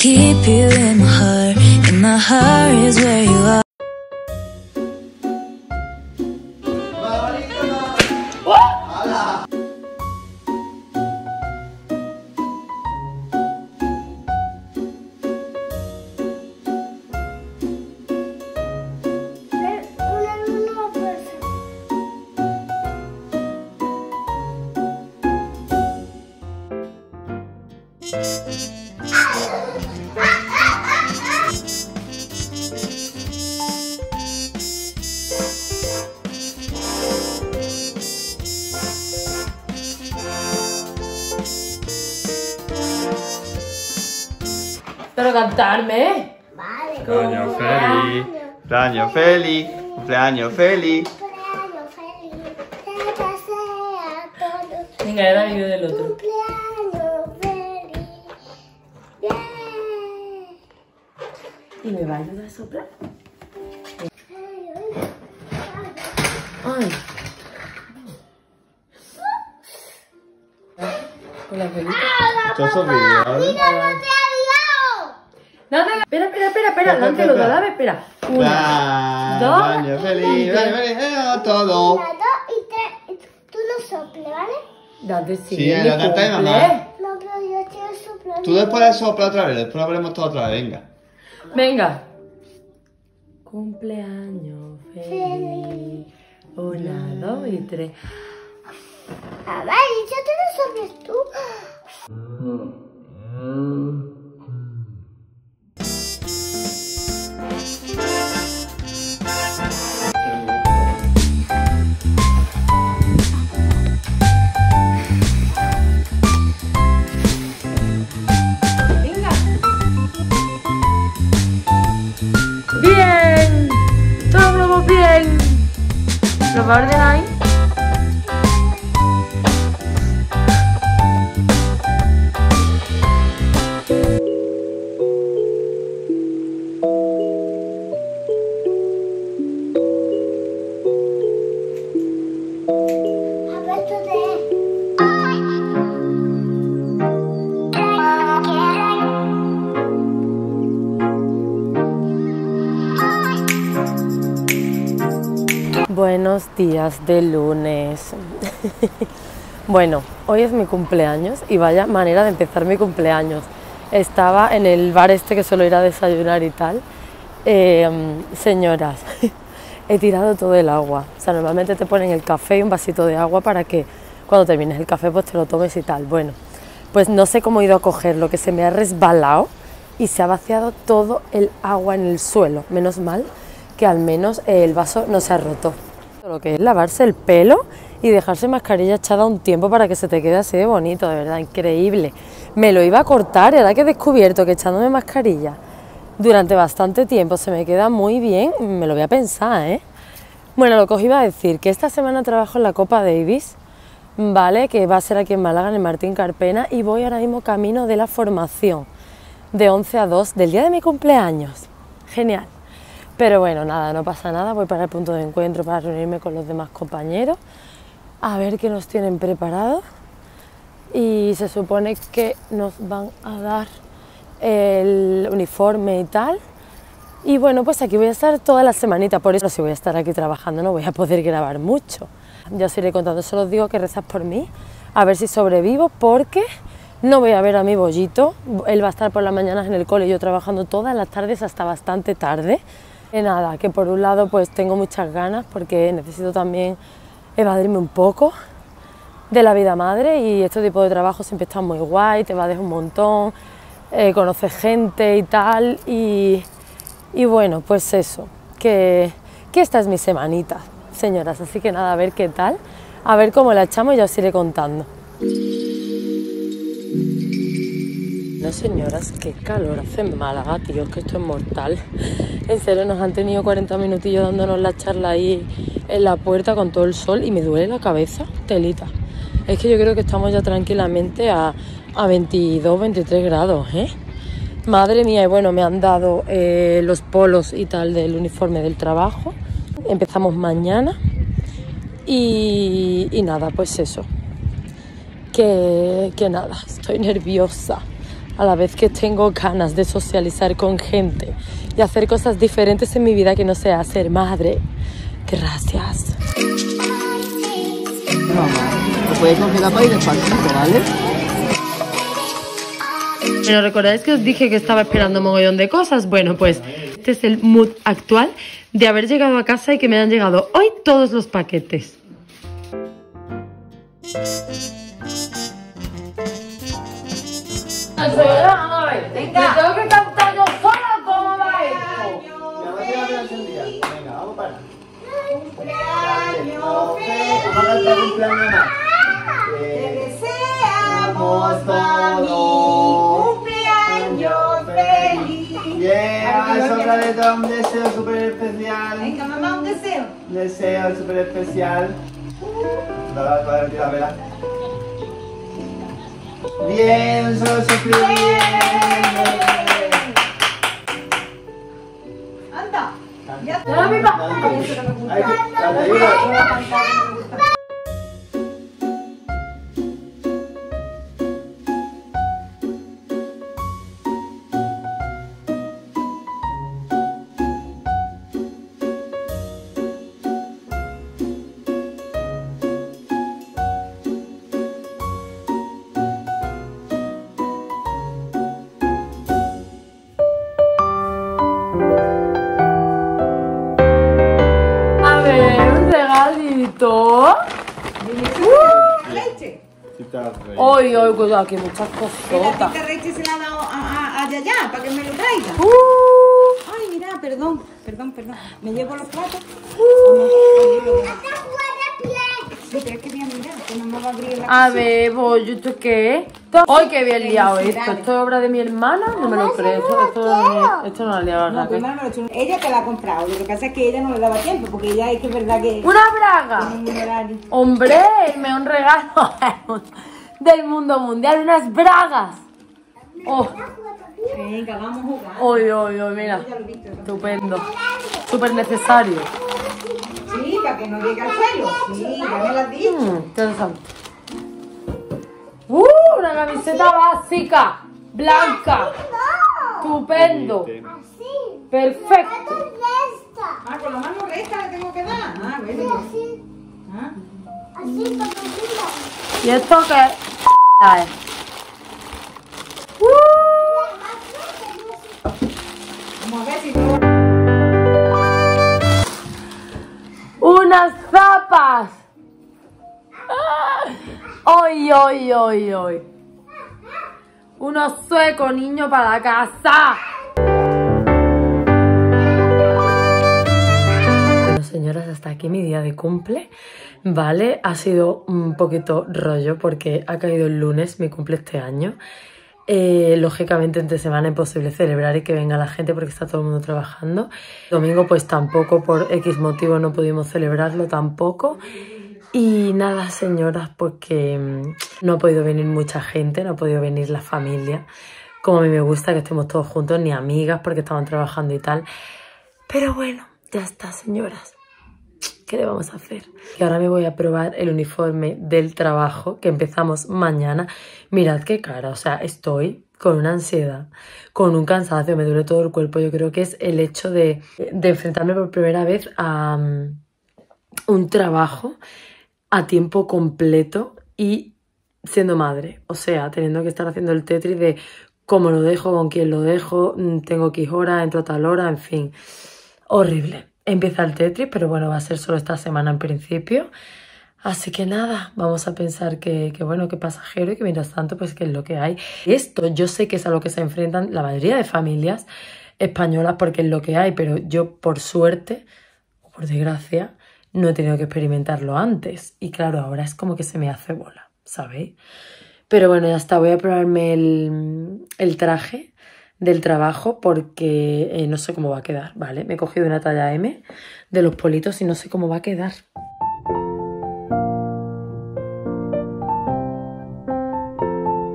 Keep you in my heart, and my heart is where you are. Cantarme. Vale. Cumpleaños feliz, cumpleaños feliz, cumpleaños feliz. Cumpleaños feliz. Te sea todo. Venga, era el del otro. Cumpleaños feliz. Yeah. ¿Y me va a ayudar a soplar? Ay. Con la velita. Todos esos vídeos, ¿vale? Dame, espera, espera, espera, espera, Espera, dántelo, espera. dame, espera. Una, Cumpleaños feliz, vale, vale, eh, todo. Una, dos y tres. Tú no soples, ¿vale? date sí, Sí, mi la tarta de cumple. mamá. No, pero yo quiero soplar. Tú después de sopla otra vez, después hablaremos todo otra vez, venga. Venga. Cumpleaños feliz. Una, dos y tres. A ver, ya te lo soples tú. ¿Lo días de lunes. bueno, hoy es mi cumpleaños y vaya manera de empezar mi cumpleaños. Estaba en el bar este que suelo ir a desayunar y tal. Eh, señoras, he tirado todo el agua. O sea, normalmente te ponen el café y un vasito de agua para que cuando termines el café pues te lo tomes y tal. Bueno, pues no sé cómo he ido a cogerlo, que se me ha resbalado y se ha vaciado todo el agua en el suelo. Menos mal que al menos el vaso no se ha roto. Lo que es lavarse el pelo y dejarse mascarilla echada un tiempo para que se te quede así de bonito, de verdad, increíble. Me lo iba a cortar y que he descubierto que echándome mascarilla durante bastante tiempo se me queda muy bien, me lo voy a pensar, ¿eh? Bueno, lo que os iba a decir, que esta semana trabajo en la Copa Davis, ¿vale? Que va a ser aquí en Málaga, en el Martín Carpena, y voy ahora mismo camino de la formación de 11 a 2 del día de mi cumpleaños. Genial. Pero bueno, nada, no pasa nada, voy para el punto de encuentro para reunirme con los demás compañeros, a ver qué nos tienen preparado. Y se supone que nos van a dar el uniforme y tal. Y bueno, pues aquí voy a estar toda la semanita, por eso si voy a estar aquí trabajando no voy a poder grabar mucho. Ya os iré contando, solo os digo que rezas por mí, a ver si sobrevivo, porque no voy a ver a mi bollito, él va a estar por las mañanas en el cole, yo trabajando todas las tardes hasta bastante tarde. Nada, que por un lado pues tengo muchas ganas porque necesito también evadirme un poco de la vida madre y este tipo de trabajo siempre está muy guay, te evades un montón, eh, conoces gente y tal y, y bueno, pues eso, que, que esta es mi semanita, señoras, así que nada, a ver qué tal, a ver cómo la echamos y ya os iré contando. No señoras, qué calor hace en Málaga, tío, que esto es mortal. En serio, nos han tenido 40 minutillos dándonos la charla ahí en la puerta con todo el sol y me duele la cabeza, telita. Es que yo creo que estamos ya tranquilamente a, a 22, 23 grados, ¿eh? Madre mía, y bueno, me han dado eh, los polos y tal del uniforme del trabajo. Empezamos mañana y, y nada, pues eso. Que, que nada, estoy nerviosa. A la vez que tengo ganas de socializar con gente y hacer cosas diferentes en mi vida que no sea ser madre. Gracias. Lo puedes congelar para ir despacito, ¿vale? Pero recordáis que os dije que estaba esperando un mogollón de cosas. Bueno, pues este es el mood actual de haber llegado a casa y que me han llegado hoy todos los paquetes. Venga. tengo que cantar yo sola cómo va esto. Venga, vamos para. Cumpleaños feliz. Vamos a cantar cumpleaños más. Te deseamos todos. Cumpleaños feliz. Bien, vamos otra vez da un deseo súper especial. Venga, mamá, un deseo. Un deseo súper especial. Dale, dale, tira, vela. Bien, solo. Anda. Ya Ya mi papá. Ay, que- cuidado, aquí muchas la cosas. tita leche se la ha dado a, a, a Yaya para que me lo traiga. Uh, Ay, mira, perdón, perdón, perdón. ¿Me llevo los platos? Sí, pero es que voy a mirar, que no me va a abrir la a ver, bollo, ¿esto qué es? Hoy que bien liado esto. ¿Esto es obra de mi hermana? No me lo creo. Esto, esto, esto no lo ha liado No, Raquel. Ella te la ha comprado. Lo que pasa es que ella no le daba tiempo, porque ella es que es verdad que ¡Una braga! un. Hombre, me un regalo del mundo mundial, unas bragas. Oh, Venga, vamos a jugar. hoy, hoy, hoy, mira. Estupendo. Súper necesario. Sí, para que no llegue al suelo. Sí, ya me lo has dicho. Mm, interesante. ¡Uh! Una camiseta básica, blanca. Estupendo. Perfecto. Ah, con la mano recta le tengo que dar. Ah, bueno. Ah. ¿Y esto qué no. ¡Unas zapas! ¡Hoy, hoy, hoy, hoy! Unos suecos, niño, para casa. Bueno, señoras, hasta aquí mi día de cumple. Vale, ha sido un poquito rollo porque ha caído el lunes, mi cumple este año. Eh, lógicamente entre semana imposible celebrar y que venga la gente porque está todo el mundo trabajando. Domingo pues tampoco, por X motivo no pudimos celebrarlo tampoco. Y nada, señoras, porque mm, no ha podido venir mucha gente, no ha podido venir la familia, como a mí me gusta que estemos todos juntos, ni amigas porque estaban trabajando y tal. Pero bueno, ya está, señoras. ¿Qué le vamos a hacer? Y ahora me voy a probar el uniforme del trabajo que empezamos mañana. Mirad qué cara, o sea, estoy con una ansiedad, con un cansancio, me duele todo el cuerpo. Yo creo que es el hecho de, enfrentarme por primera vez a mm, un trabajo a tiempo completo y siendo madre. O sea, teniendo que estar haciendo el Tetris de cómo lo dejo, con quién lo dejo, mm, tengo que ir hora, entro a tal hora, en fin. Horrible. Empieza el Tetris, pero bueno, va a ser solo esta semana en principio. Así que nada, vamos a pensar que, bueno, que pasajero y que mientras tanto, pues que es lo que hay. Esto yo sé que es a lo que se enfrentan la mayoría de familias españolas porque es lo que hay, pero yo por suerte, o por desgracia, no he tenido que experimentarlo antes. Y claro, ahora es como que se me hace bola, ¿sabéis? Pero bueno, ya está, voy a probarme el traje del trabajo porque eh, no sé cómo va a quedar, ¿vale? Me he cogido una talla M de los politos y no sé cómo va a quedar.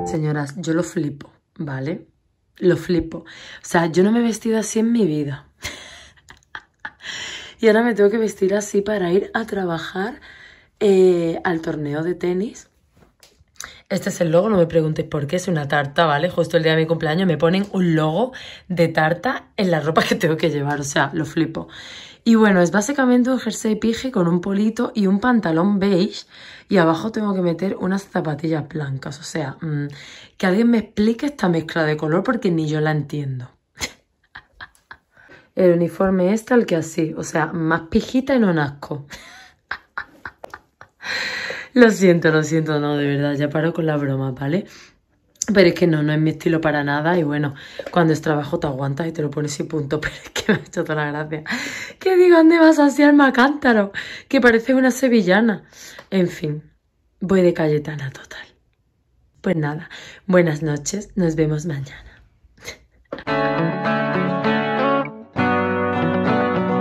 Señoras, yo lo flipo, ¿vale? Lo flipo. O sea, yo no me he vestido así en mi vida. y ahora me tengo que vestir así para ir a trabajar eh, al torneo de tenis Este es el logo, no me preguntéis por qué, es una tarta, ¿vale? Justo el día de mi cumpleaños me ponen un logo de tarta en la ropa que tengo que llevar, o sea, lo flipo. Y bueno, es básicamente un jersey pije con un polito y un pantalón beige y abajo tengo que meter unas zapatillas blancas, o sea, mm, que alguien me explique esta mezcla de color porque ni yo la entiendo. El uniforme es tal que así, o sea, más pijita y no asco. Lo siento, lo siento, no, de verdad, ya paro con la broma, ¿vale? Pero es que no, no es mi estilo para nada y bueno, cuando es trabajo te aguantas y te lo pones y punto, pero es que me ha hecho toda la gracia. Que digo, ¿dónde vas a hacer macántaro? Que parece una sevillana. En fin, voy de Cayetana total. Pues nada, buenas noches, nos vemos mañana.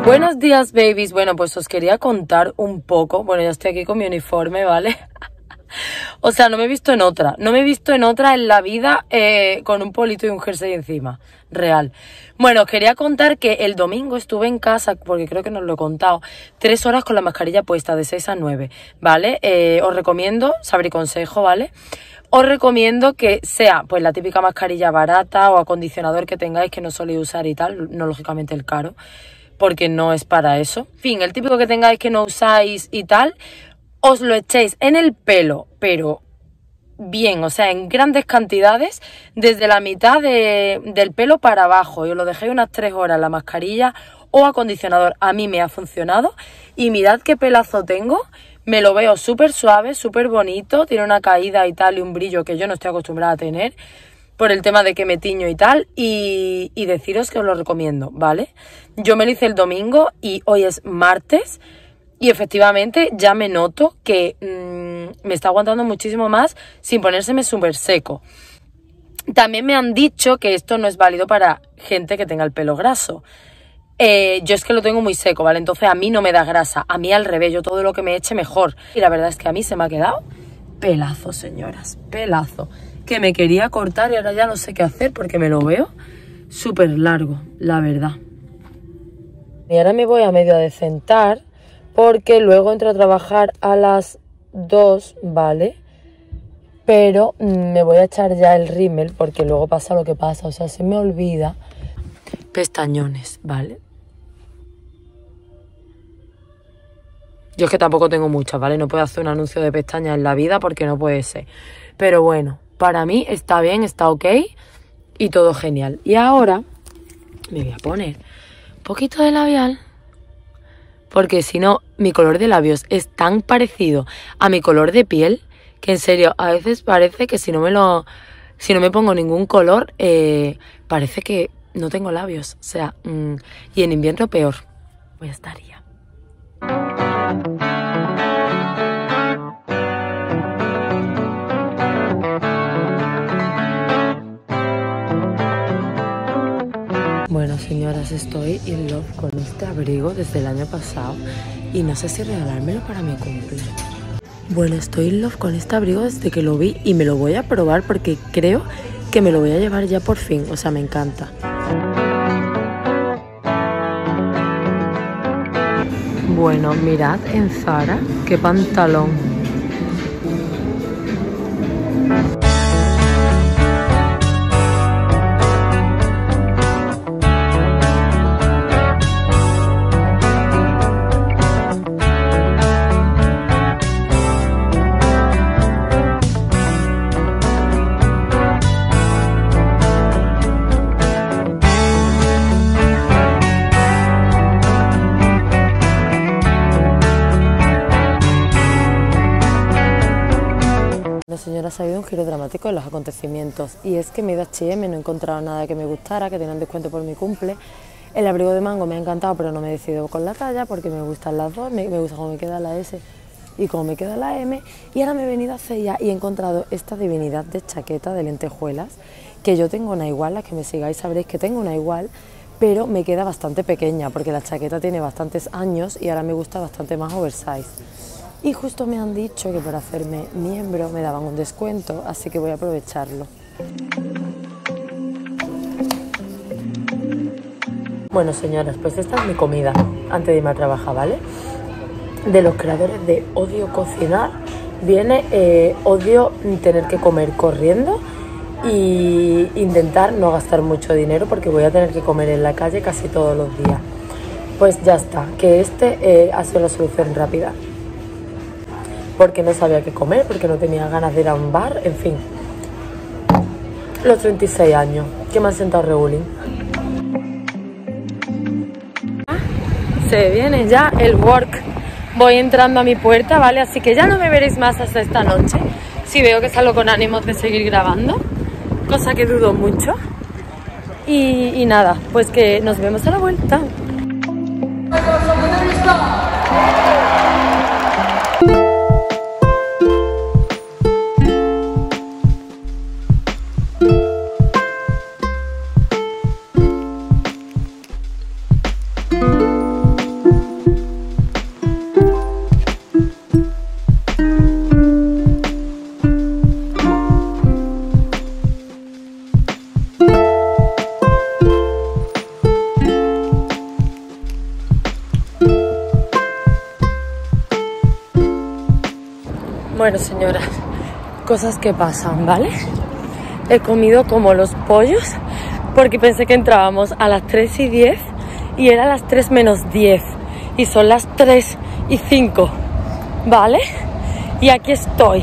Buenos días, babies. Bueno, pues os quería contar un poco. Bueno, ya estoy aquí con mi uniforme, ¿vale? o sea, no me he visto en otra. No me he visto en otra en la vida eh, con un polito y un jersey encima. Real. Bueno, os quería contar que el domingo estuve en casa, porque creo que no os lo he contado, tres horas con la mascarilla puesta, de 6 a 9, ¿vale? Eh, os recomiendo, sabré consejo, ¿vale? Os recomiendo que sea pues la típica mascarilla barata o acondicionador que tengáis que no soléis usar y tal, no lógicamente el caro porque no es para eso. En fin, el típico que tengáis que no usáis y tal, os lo echéis en el pelo, pero bien, o sea, en grandes cantidades, desde la mitad del pelo para abajo. Yo lo dejé unas tres horas la mascarilla o acondicionador. A mí me ha funcionado y mirad qué pelazo tengo. Me lo veo súper suave, súper bonito, tiene una caída y tal y un brillo que yo no estoy acostumbrada a tener por el tema de que me tiño y tal, y, deciros que os lo recomiendo, ¿vale? Yo me lo hice el domingo y hoy es martes, y efectivamente ya me noto que mm, me está aguantando muchísimo más sin ponérseme súper seco. También me han dicho que esto no es válido para gente que tenga el pelo graso. Eh, yo es que lo tengo muy seco, ¿vale? Entonces a mí no me da grasa, a mí al revés, yo todo lo que me eche mejor. Y la verdad es que a mí se me ha quedado pelazo, señoras, pelazo que me quería cortar y ahora ya no sé qué hacer porque me lo veo súper largo, la verdad. Y ahora me voy a medio a decentar porque luego entro a trabajar a las 2, ¿vale? Pero me voy a echar ya el rímel porque luego pasa lo que pasa, o sea, se me olvida. Pestañones, ¿vale? Yo es que tampoco tengo muchas, ¿vale? No puedo hacer un anuncio de pestañas en la vida porque no puede ser. Pero bueno, para mí está bien, está ok y todo genial. Y ahora me voy a poner un poquito de labial. Porque si no, mi color de labios es tan parecido a mi color de piel que en serio, a veces parece que si no me lo. Si no me pongo ningún color, eh, parece que no tengo labios. O sea, mm, y en invierno peor. Voy a Bueno, señoras, estoy in love con este abrigo desde el año pasado y no sé si regalármelo para mi cumple. Bueno, estoy in love con este abrigo desde que lo vi y me lo voy a probar porque creo que me lo voy a llevar ya por fin. O sea, me encanta. Bueno, mirad en Zara qué pantalón dramático en los acontecimientos y es que me he ido a H&M, no he encontrado nada que me gustara, que tenían descuento por mi cumple. El abrigo de mango me ha encantado, pero no me he decidido con la talla porque me gustan las dos, me, gusta cómo me queda la S y cómo me queda la M. Y ahora me he venido a Ceia y he encontrado esta divinidad de chaqueta de lentejuelas, que yo tengo una igual, las que me sigáis sabréis que tengo una igual, pero me queda bastante pequeña porque la chaqueta tiene bastantes años y ahora me gusta bastante más oversize. Y justo me han dicho que por hacerme miembro me daban un descuento, así que voy a aprovecharlo. Bueno, señoras, pues esta es mi comida antes de irme a trabajar, ¿vale? De los creadores de Odio Cocinar, viene eh, odio tener que comer corriendo y intentar no gastar mucho dinero porque voy a tener que comer en la calle casi todos los días. Pues ya está, que este eh, ha sido la solución rápida. Porque no sabía qué comer, porque no tenía ganas de ir a un bar, en fin. Los 36 años, que me han sentado regulín. Se viene ya el work. Voy entrando a mi puerta, ¿vale? Así que ya no me veréis más hasta esta noche. Si veo que salgo con ánimos de seguir grabando, cosa que dudo mucho. Y, y nada, pues que nos vemos a la vuelta. Cosas que pasan, ¿vale? He comido como los pollos porque pensé que entrábamos a las 3 y 10 y era las 3 menos 10 y son las 3 y 5, ¿vale? Y aquí estoy,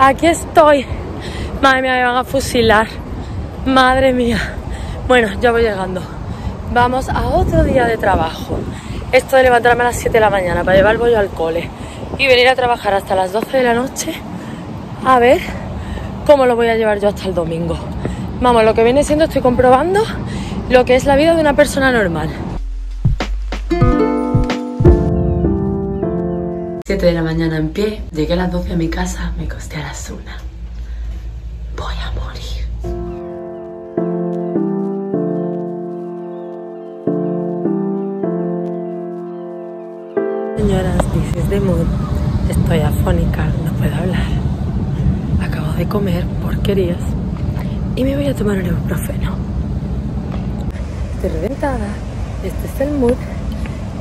aquí estoy. Madre mía, me van a fusilar. Madre mía. Bueno, ya voy llegando. Vamos a otro día de trabajo. Esto de levantarme a las 7 de la mañana para llevar el bollo al cole y venir a trabajar hasta las 12 de la noche, a ver cómo lo voy a llevar yo hasta el domingo. Vamos, lo que viene siendo, estoy comprobando lo que es la vida de una persona normal. 7 de la mañana en pie, llegué a las 12 a mi casa, me costé a las 1. Voy a morir. Señoras, this is the mood. Estoy afónica, no puedo hablar. De comer porquerías y me voy a tomar un ibuprofeno. Estoy reventada. Este es el mood.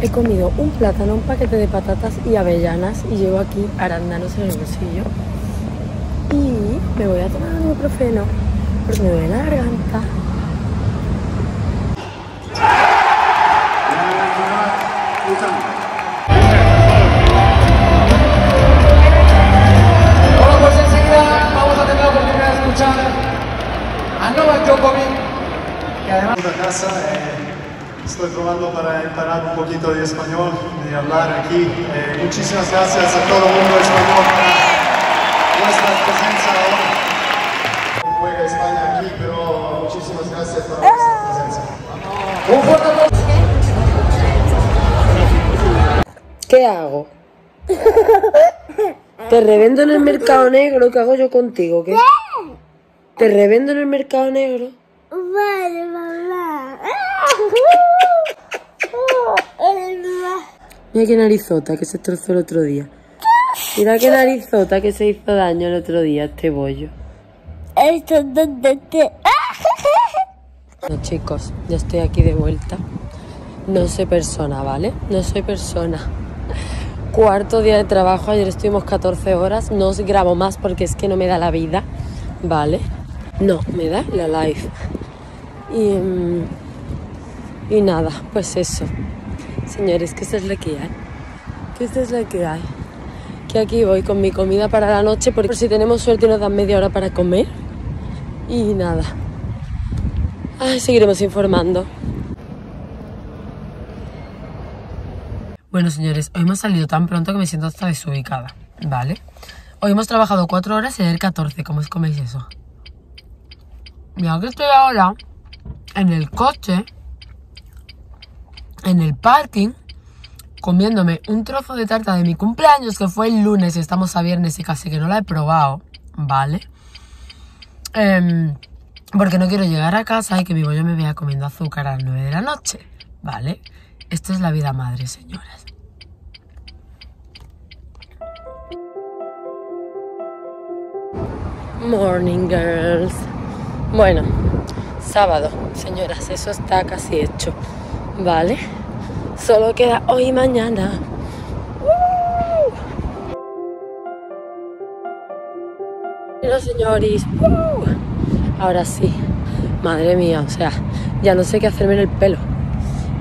He comido un plátano, un paquete de patatas y avellanas y llevo aquí arándanos en el bolsillo. Y me voy a tomar un ibuprofeno porque me duele la garganta. Djokovic, que además... a casa. eh, estoy probando para emparar un poquito de español, de hablar aquí. Eh, muchísimas gracias a todo el mundo español por vuestra presencia hoy. No Juega España aquí, pero muchísimas gracias por vuestra presencia. Un fuerte aplauso. ¿Qué hago? ¿Te revendo en el mercado negro? ¿Qué hago yo contigo? ¿Qué? ¿Te revendo en el mercado negro? Vale, mamá. Mira qué narizota que se destrozó el otro día. Mira qué narizota que se hizo daño el otro día este bollo. Esto es donde te... No, chicos, ya estoy aquí de vuelta. No soy persona, ¿vale? No soy persona. Cuarto día de trabajo, ayer estuvimos 14 horas. No os grabo más porque es que no me da la vida, ¿vale? No, me da la life. Y, mm, y nada, pues eso. Señores, que esto es lo que hay. Que esto es lo que hay. Que aquí voy con mi comida para la noche, porque por si tenemos suerte nos dan media hora para comer. Y nada. Ay, seguiremos informando. Bueno, señores, hoy hemos salido tan pronto que me siento hasta desubicada, ¿vale? Hoy hemos trabajado 4 horas y ayer 14. ¿Cómo os coméis eso? Mira que estoy ahora en el coche, en el parking, comiéndome un trozo de tarta de mi cumpleaños que fue el lunes y estamos a viernes y casi que no la he probado, ¿vale? Em, porque no quiero llegar a casa y que mi bollo me vea comiendo azúcar a las 9 de la noche, ¿vale? Esto es la vida madre, señoras. Morning girls. Bueno, sábado, señoras, eso está casi hecho, ¿vale? Solo queda hoy y mañana. ¡Uh! Bueno, señores, ¡uh! ahora sí, madre mía, o sea, ya no sé qué hacerme en el pelo,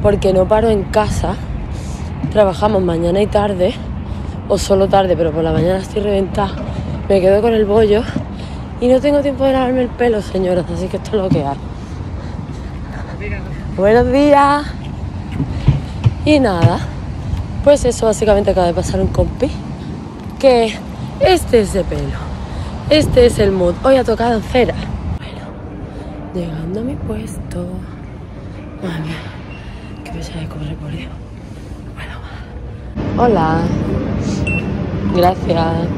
porque no paro en casa, trabajamos mañana y tarde, o solo tarde, pero por la mañana estoy reventada, me quedo con el bollo y no tengo tiempo de lavarme el pelo, señoras, así que esto es lo que hay. Buenos días. Y nada, pues eso básicamente acaba de pasar un compi, que este es de pelo. Este es el mood. Hoy ha tocado cera. Bueno, llegando a mi puesto. Madre mía, qué pesada de correr por Dios. Bueno. Hola. Gracias.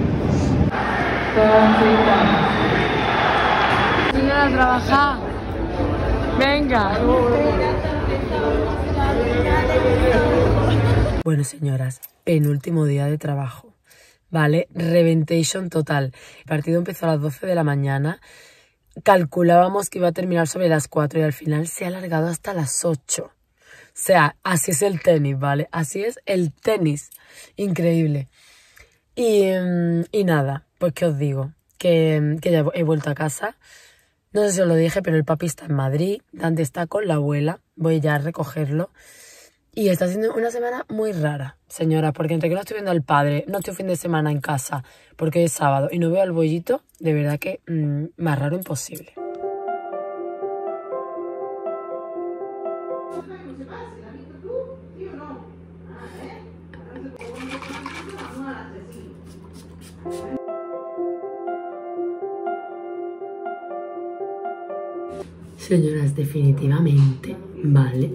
Venga a trabajar. Venga. Bueno, señoras, penúltimo día de trabajo. ¿vale? Reventation total. El partido empezó a las 12 de la mañana. Calculábamos que iba a terminar sobre las 4 y al final se ha alargado hasta las 8. O sea, así es el tenis, ¿vale? Así es el tenis. Increíble. Y, mm, y nada, pues que os digo, que, que ya he vuelto a casa. No sé si os lo dije, pero el papi está en Madrid, Dante está con la abuela, voy ya a recogerlo. Y está siendo una semana muy rara, señora, porque entre que no estoy viendo al padre, no estoy fin de semana en casa, porque es sábado, y no veo al bollito, de verdad que mm, más raro imposible. Señoras, definitivamente, ¿vale?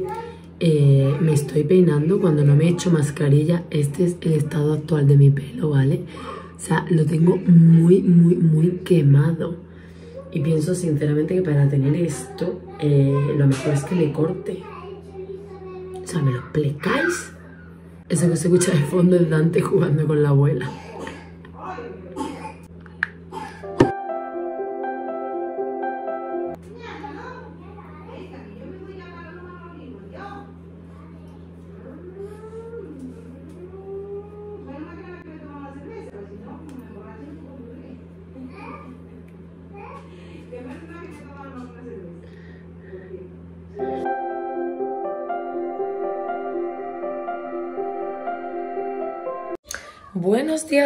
Eh, me estoy peinando cuando no me he hecho mascarilla. Este es el estado actual de mi pelo, ¿vale? O sea, lo tengo muy, muy, muy quemado. Y pienso sinceramente que para tener esto, eh, lo mejor es que le corte. O sea, ¿me lo explicáis? Eso que se escucha de fondo es Dante jugando con la abuela.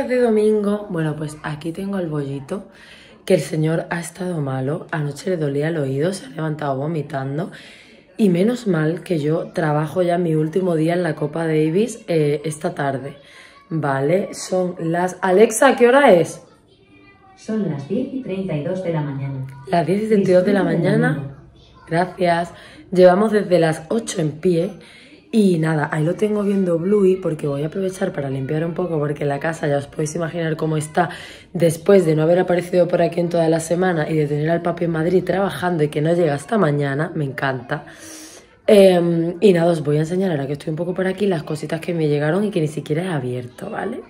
De domingo. Bueno, pues aquí tengo el bollito, que el señor ha estado malo. Anoche le dolía el oído, se ha levantado vomitando. Y menos mal que yo trabajo ya mi último día en la Copa Davis eh, esta tarde. Vale, son las... Alexa, ¿qué hora es? Son las 10 y 32 de la mañana. Las 10 y 32 de la mañana. Gracias. Llevamos desde las 8 en pie. Y nada, ahí lo tengo viendo Bluey porque voy a aprovechar para limpiar un poco porque la casa ya os podéis imaginar cómo está después de no haber aparecido por aquí en toda la semana y de tener al papi en Madrid trabajando y que no llega hasta mañana, me encanta. Em, y nada, os voy a enseñar ahora que estoy un poco por aquí las cositas que me llegaron y que ni siquiera he abierto, ¿vale?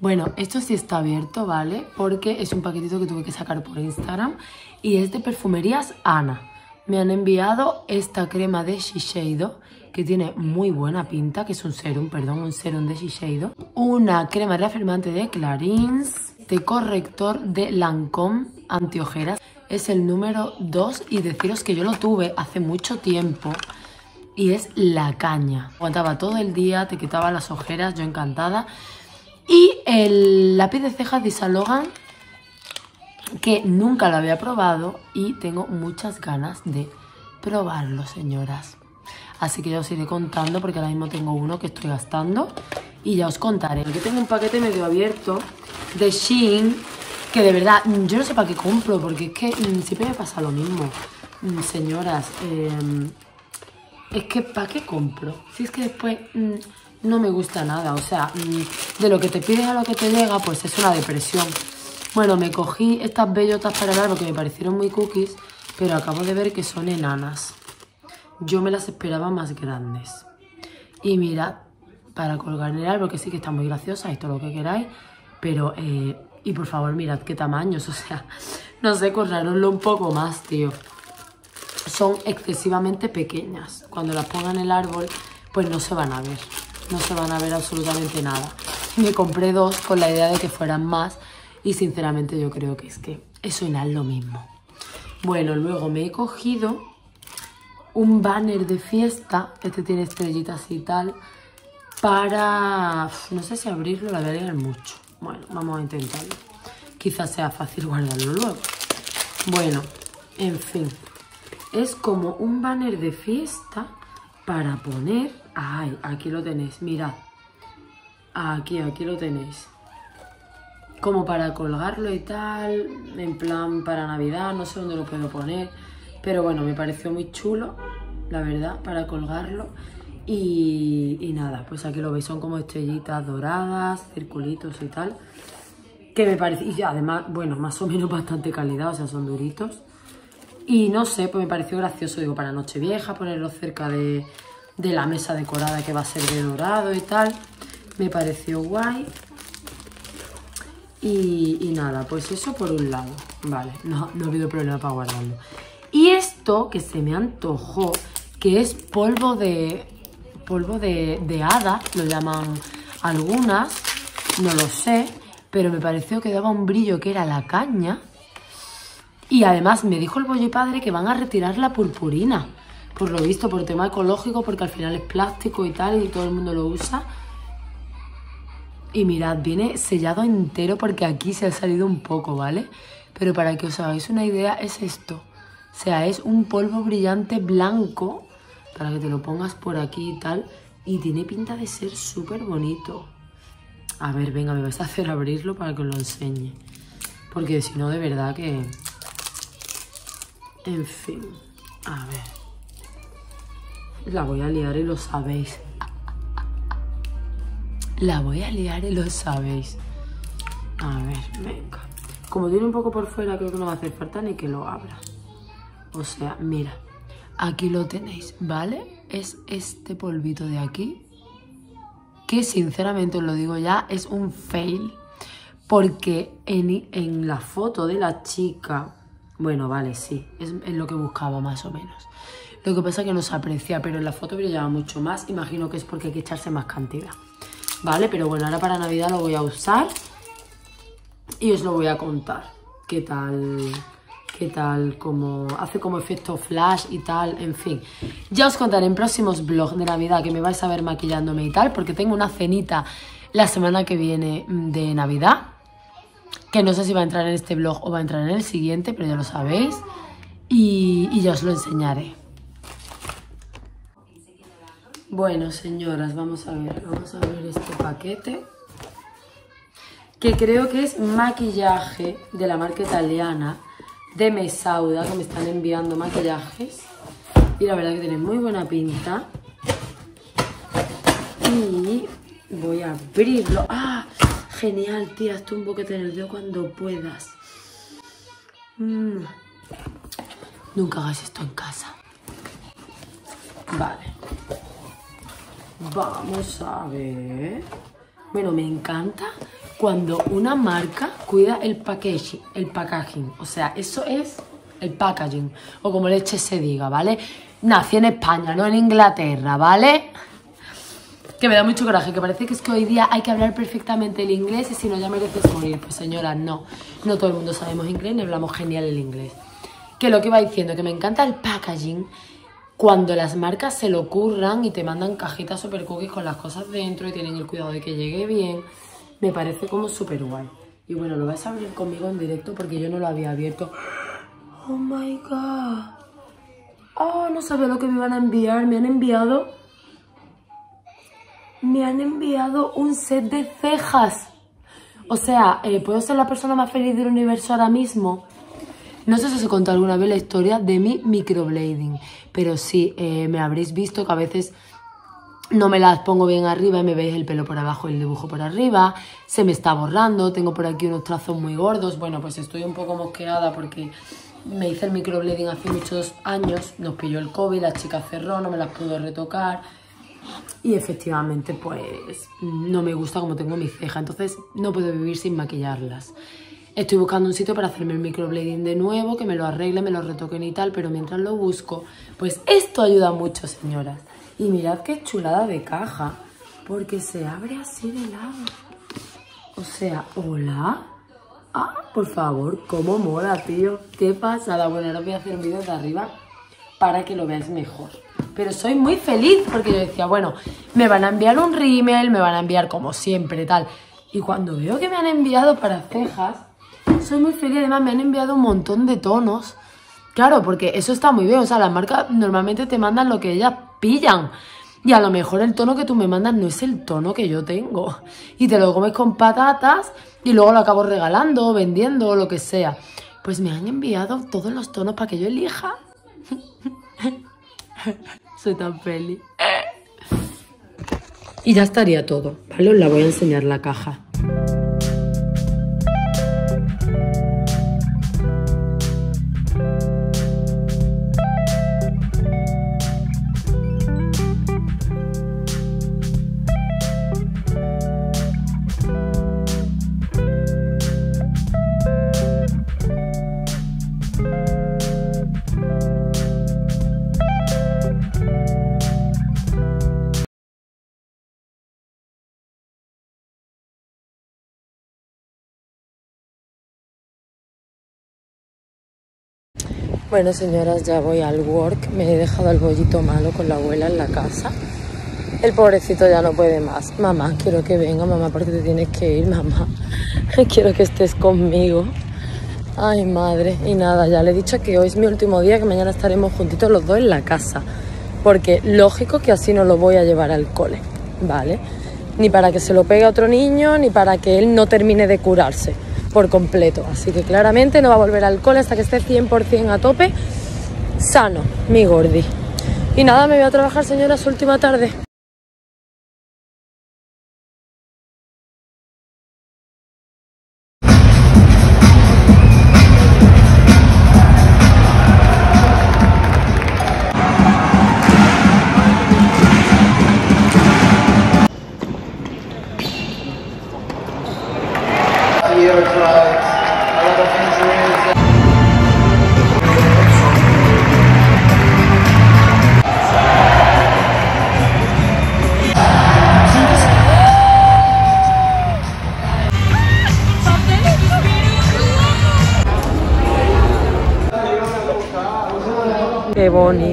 Bueno, esto sí está abierto, ¿vale? Porque es un paquetito que tuve que sacar por Instagram y es de perfumerías Ana. Me han enviado esta crema de Shiseido que tiene muy buena pinta, que es un serum, perdón, un serum de Shiseido. Una crema reafirmante de Clarins, de corrector de Lancome antiojeras. Es el número 2 y deciros que yo lo tuve hace mucho tiempo y es la caña. Aguantaba todo el día, te quitaba las ojeras, yo encantada. Y el lápiz de cejas de Salogan, que nunca lo había probado y tengo muchas ganas de probarlo, señoras. Así que ya os iré contando porque ahora mismo tengo uno que estoy gastando y ya os contaré. Aquí tengo un paquete medio abierto de Shein que de verdad yo no sé para qué compro porque es que mm, siempre me pasa lo mismo. Mm, señoras, em, es que ¿para qué compro? Si es que después mm, no me gusta nada. O sea, de lo que te pides a lo que te llega pues es una depresión. Bueno, me cogí estas bellotas para el porque me parecieron muy cookies pero acabo de ver que son enanas. Yo me las esperaba más grandes. Y mirad, para colgar en el árbol, que sí que están muy graciosas y todo lo que queráis, pero, eh, y por favor, mirad qué tamaños, o sea, no sé, correroslo un poco más, tío. Son excesivamente pequeñas. Cuando las pongan en el árbol, pues no se van a ver. No se van a ver absolutamente nada. Me compré dos con la idea de que fueran más Y sinceramente yo creo que es que eso es lo mismo. Bueno, luego me he cogido un banner de fiesta, este tiene estrellitas y tal, para... No sé si abrirlo, la voy a mucho. Bueno, vamos a intentarlo. Quizás sea fácil guardarlo luego. Bueno, en fin. Es como un banner de fiesta para poner... Ay, aquí lo tenéis, mirad. Aquí, aquí lo tenéis. Como para colgarlo y tal, en plan para Navidad, no sé dónde lo puedo poner. Pero bueno, me pareció muy chulo, la verdad, para colgarlo. Y, nada, pues aquí lo veis, son como estrellitas doradas, circulitos y tal. Que me parece, y además, bueno, más o menos bastante calidad, o sea, son duritos. Y no sé, pues me pareció gracioso, digo, para Nochevieja, ponerlo cerca de, de la mesa decorada que va a ser de dorado y tal. Me pareció guay. Y, nada, pues eso por un lado. Vale, no, no ha habido problema para guardarlo. Y esto que se me antojó, que es polvo de polvo de, de hada, lo llaman algunas, no lo sé, pero me pareció que daba un brillo que era la caña. Y además me dijo el bollo padre que van a retirar la purpurina, por lo visto, por tema ecológico, porque al final es plástico y tal, y todo el mundo lo usa. Y mirad, viene sellado entero porque aquí se ha salido un poco, ¿vale? Pero para que os hagáis una idea, es esto. O sea, es un polvo brillante blanco para que te lo pongas por aquí y tal. Y tiene pinta de ser súper bonito. A ver, venga, me vais a hacer abrirlo para que os lo enseñe. Porque si no, de verdad que... En fin, a ver. La voy a liar y lo sabéis. La voy a liar y lo sabéis. A ver, venga. Como tiene un poco por fuera, creo que no va a hacer falta ni que lo abra. O sea, mira. Aquí lo tenéis, ¿vale? Es este polvito de aquí. Que sinceramente os lo digo ya, es un fail. Porque en, la foto de la chica... Bueno, vale, sí. Es, es lo que buscaba más o menos. Lo que pasa es que no se aprecia, pero en la foto brillaba mucho más. Imagino que es porque hay que echarse más cantidad. ¿Vale? Pero bueno, ahora para Navidad lo voy a usar. Y os lo voy a contar. ¿Qué tal? qué tal, como hace como efecto flash y tal, en fin. Ya os contaré en próximos vlogs de Navidad que me vais a ver maquillándome y tal, porque tengo una cenita la semana que viene mm, de Navidad, que no sé si va a entrar en este vlog o va a entrar en el siguiente, pero ya lo sabéis, y, y ya os lo enseñaré. Bueno, señoras, vamos a ver, vamos a ver este paquete, que creo que es maquillaje de la marca italiana, de Mesauda, que me están enviando maquillajes. Y la verdad que tiene muy buena pinta. Y voy a abrirlo. ¡Ah! Genial, tía. Esto un boquete en el dedo cuando puedas. Mm. Nunca hagas esto en casa. Vale. Vamos a ver. Bueno, me encanta cuando una marca cuida el packaging, el packaging. O sea, eso es el packaging, o como leche se diga, ¿vale? Nací en España, no en Inglaterra, ¿vale? Que me da mucho coraje, que parece que es que hoy día hay que hablar perfectamente el inglés y si no ya mereces morir. Pues señora, no. No todo el mundo sabemos inglés ni hablamos genial el inglés. Que lo que iba diciendo, que me encanta el packaging cuando las marcas se lo curran y te mandan cajitas super cookies con las cosas dentro y tienen el cuidado de que llegue bien me parece como súper guay. Y bueno, lo vais a abrir conmigo en directo porque yo no lo había abierto. Oh my god. Oh, no sabía lo que me iban a enviar. Me han enviado... Me han enviado un set de cejas. O sea, eh, ¿puedo ser la persona más feliz del universo ahora mismo? No sé si os he contado alguna vez la historia de mi microblading, pero sí, eh, me habréis visto que a veces no me las pongo bien arriba y me veis el pelo por abajo y el dibujo por arriba, se me está borrando, tengo por aquí unos trazos muy gordos, bueno pues estoy un poco mosqueada porque me hice el microblading hace muchos años, nos pilló el COVID, la chica cerró, no me las pudo retocar y efectivamente pues no me gusta como tengo mi ceja, entonces no puedo vivir sin maquillarlas. Estoy buscando un sitio para hacerme el microblading de nuevo, que me lo arregle, me lo retoquen y tal, pero mientras lo busco, pues esto ayuda mucho, señoras. Y mirad qué chulada de caja, porque se abre así de lado. O sea, ¿hola? Ah, por favor, cómo mola, tío. Qué pasada. Bueno, ahora voy a hacer un vídeo de arriba para que lo veáis mejor. Pero soy muy feliz porque yo decía, bueno, me van a enviar un rímel, me van a enviar como siempre, tal. Y cuando veo que me han enviado para cejas, soy muy feliz. Además, me han enviado un montón de tonos. Claro, porque eso está muy bien. O sea, las marcas normalmente te mandan lo que ellas pillan. Y a lo mejor el tono que tú me mandas no es el tono que yo tengo. Y te lo comes con patatas y luego lo acabo regalando, vendiendo, lo que sea. Pues me han enviado todos los tonos para que yo elija. Soy tan feliz. Y ya estaría todo, ¿vale? Os la voy a enseñar la caja. Bueno, señoras, ya voy al work. Me he dejado el bollito malo con la abuela en la casa. El pobrecito ya no puede más. Mamá, quiero que venga, mamá, porque te tienes que ir, mamá. quiero que estés conmigo. Ay, madre. Y nada, ya le he dicho que hoy es mi último día, que mañana estaremos juntitos los dos en la casa. Porque lógico que así no lo voy a llevar al cole, ¿vale? Ni para que se lo pegue a otro niño, ni para que él no termine de curarse por completo. Así que claramente no va a volver al hasta que esté 100% a tope, sano, mi gordi. Y nada, me voy a trabajar, señora, su última tarde. Qué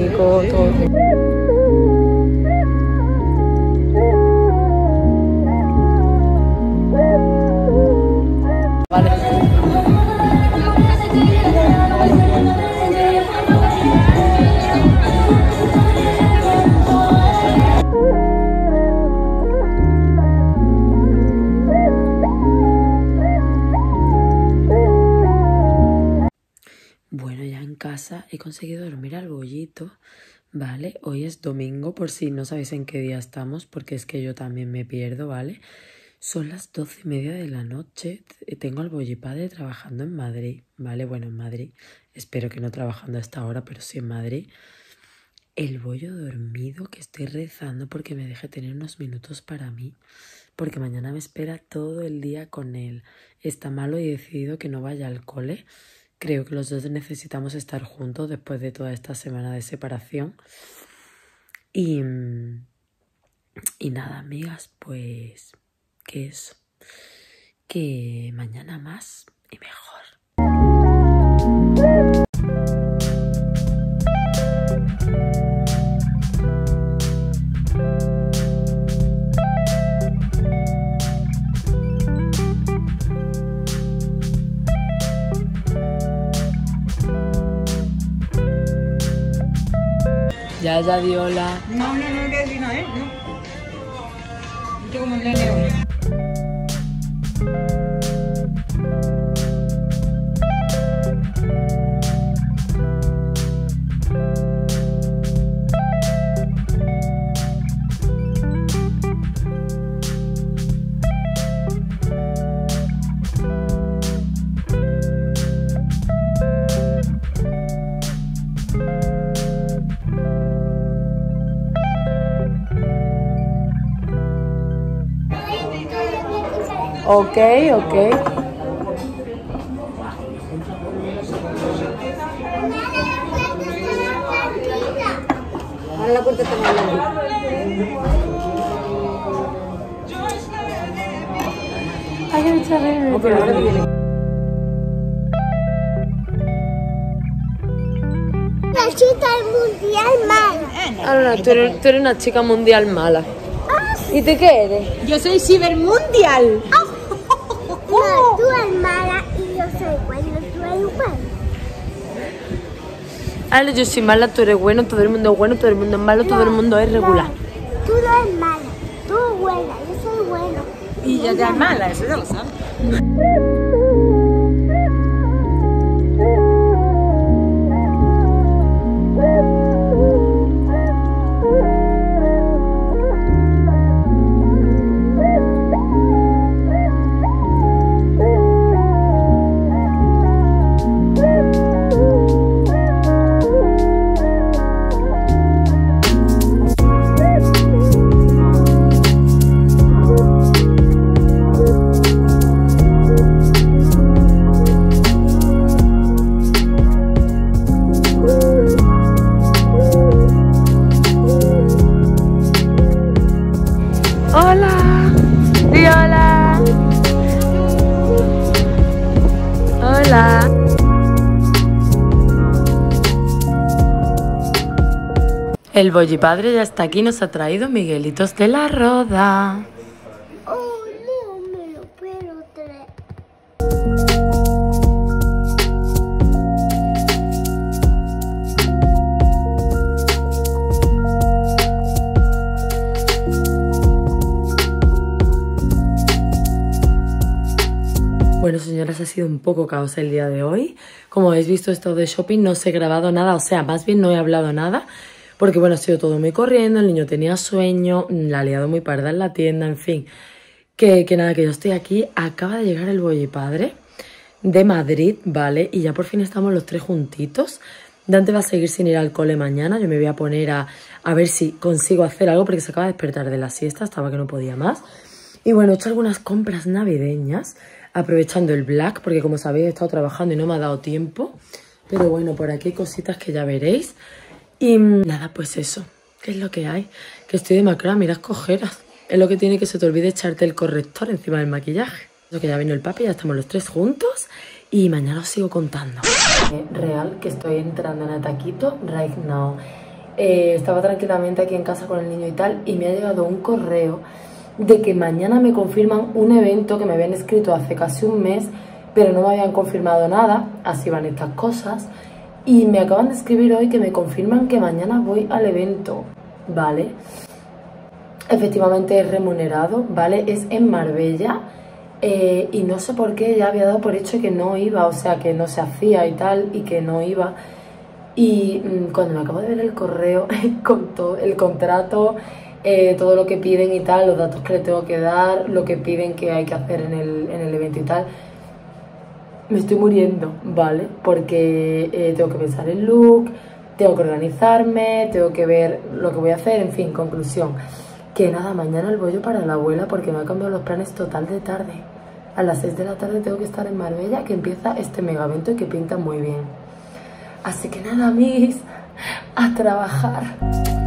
Hoy es domingo, por si no sabéis en qué día estamos, porque es que yo también me pierdo, ¿vale? Son las doce y media de la noche, tengo al bollipadre trabajando en Madrid, ¿vale? Bueno, en Madrid, espero que no trabajando a esta hora, pero sí en Madrid. El bollo dormido que estoy rezando porque me deje tener unos minutos para mí, porque mañana me espera todo el día con él. Está malo y he decidido que no vaya al cole. Creo que los dos necesitamos estar juntos después de toda esta semana de separación. Y, y nada, amigas, pues que eso. Que mañana más y mejor. Ya, ya, Diola. No, no, no, que decir nada, ¿eh? No. Como Ok, ok. Ahora la puerta está más larga. Okay, ahora viene. Mundial mala. Eh, ahora, tú eres, una chica mundial mala. Ah, ¿Y tú qué eres? Yo soy cibermundial. Ah, Ahora, yo soy mala, tú eres bueno, todo el mundo es bueno, todo el mundo es malo, todo el mundo es regular. Tú no eres mala, tú eres buena, yo soy bueno. Y ya ya es mala, eso ya lo sabes. El bollipadre ya está aquí, nos ha traído Miguelitos de la Roda. Oh, no me lo puedo traer. Bueno, señoras, ha sido un poco caos el día de hoy. Como habéis visto, esto de shopping no os he grabado nada, o sea, más bien no he hablado nada, porque bueno, ha sido todo muy corriendo, el niño tenía sueño, la ha liado muy parda en la tienda, en fin. Que, que nada, que yo estoy aquí, acaba de llegar el Boy Padre de Madrid, ¿vale? Y ya por fin estamos los tres juntitos. Dante va a seguir sin ir al cole mañana, yo me voy a poner a, a ver si consigo hacer algo, porque se acaba de despertar de la siesta, estaba que no podía más. Y bueno, he hecho algunas compras navideñas, aprovechando el Black, porque como sabéis he estado trabajando y no me ha dado tiempo. Pero bueno, por aquí hay cositas que ya veréis. Y nada, pues eso, ¿qué es lo que hay? Que estoy demacrada, mirad cojeras. Es lo que tiene que se te olvide echarte el corrector encima del maquillaje. Lo que ya vino el papi, ya estamos los tres juntos. Y mañana os sigo contando. Eh, Real, que estoy entrando en Ataquito right now. Eh, estaba tranquilamente aquí en casa con el niño y tal, y me ha llegado un correo de que mañana me confirman un evento que me habían escrito hace casi un mes, pero no me habían confirmado nada, así van estas cosas. Y me acaban de escribir hoy que me confirman que mañana voy al evento, ¿vale? Efectivamente es remunerado, ¿vale? Es en Marbella. eh, y no sé por qué ya había dado por hecho que no iba, o sea, que no se hacía y tal, y que no iba. Y mm, cuando me acabo de ver el correo con todo el contrato, eh, todo lo que piden y tal, los datos que le tengo que dar, lo que piden que hay que hacer en el, en el evento y tal, me estoy muriendo, ¿vale? Porque eh, tengo que pensar el look, tengo que organizarme, tengo que ver lo que voy a hacer, en fin, conclusión. Que nada, mañana el bollo para la abuela porque me ha cambiado los planes total de tarde. A las 6 de la tarde tengo que estar en Marbella, que empieza este mega evento y que pinta muy bien. Así que nada, amiguis, a trabajar.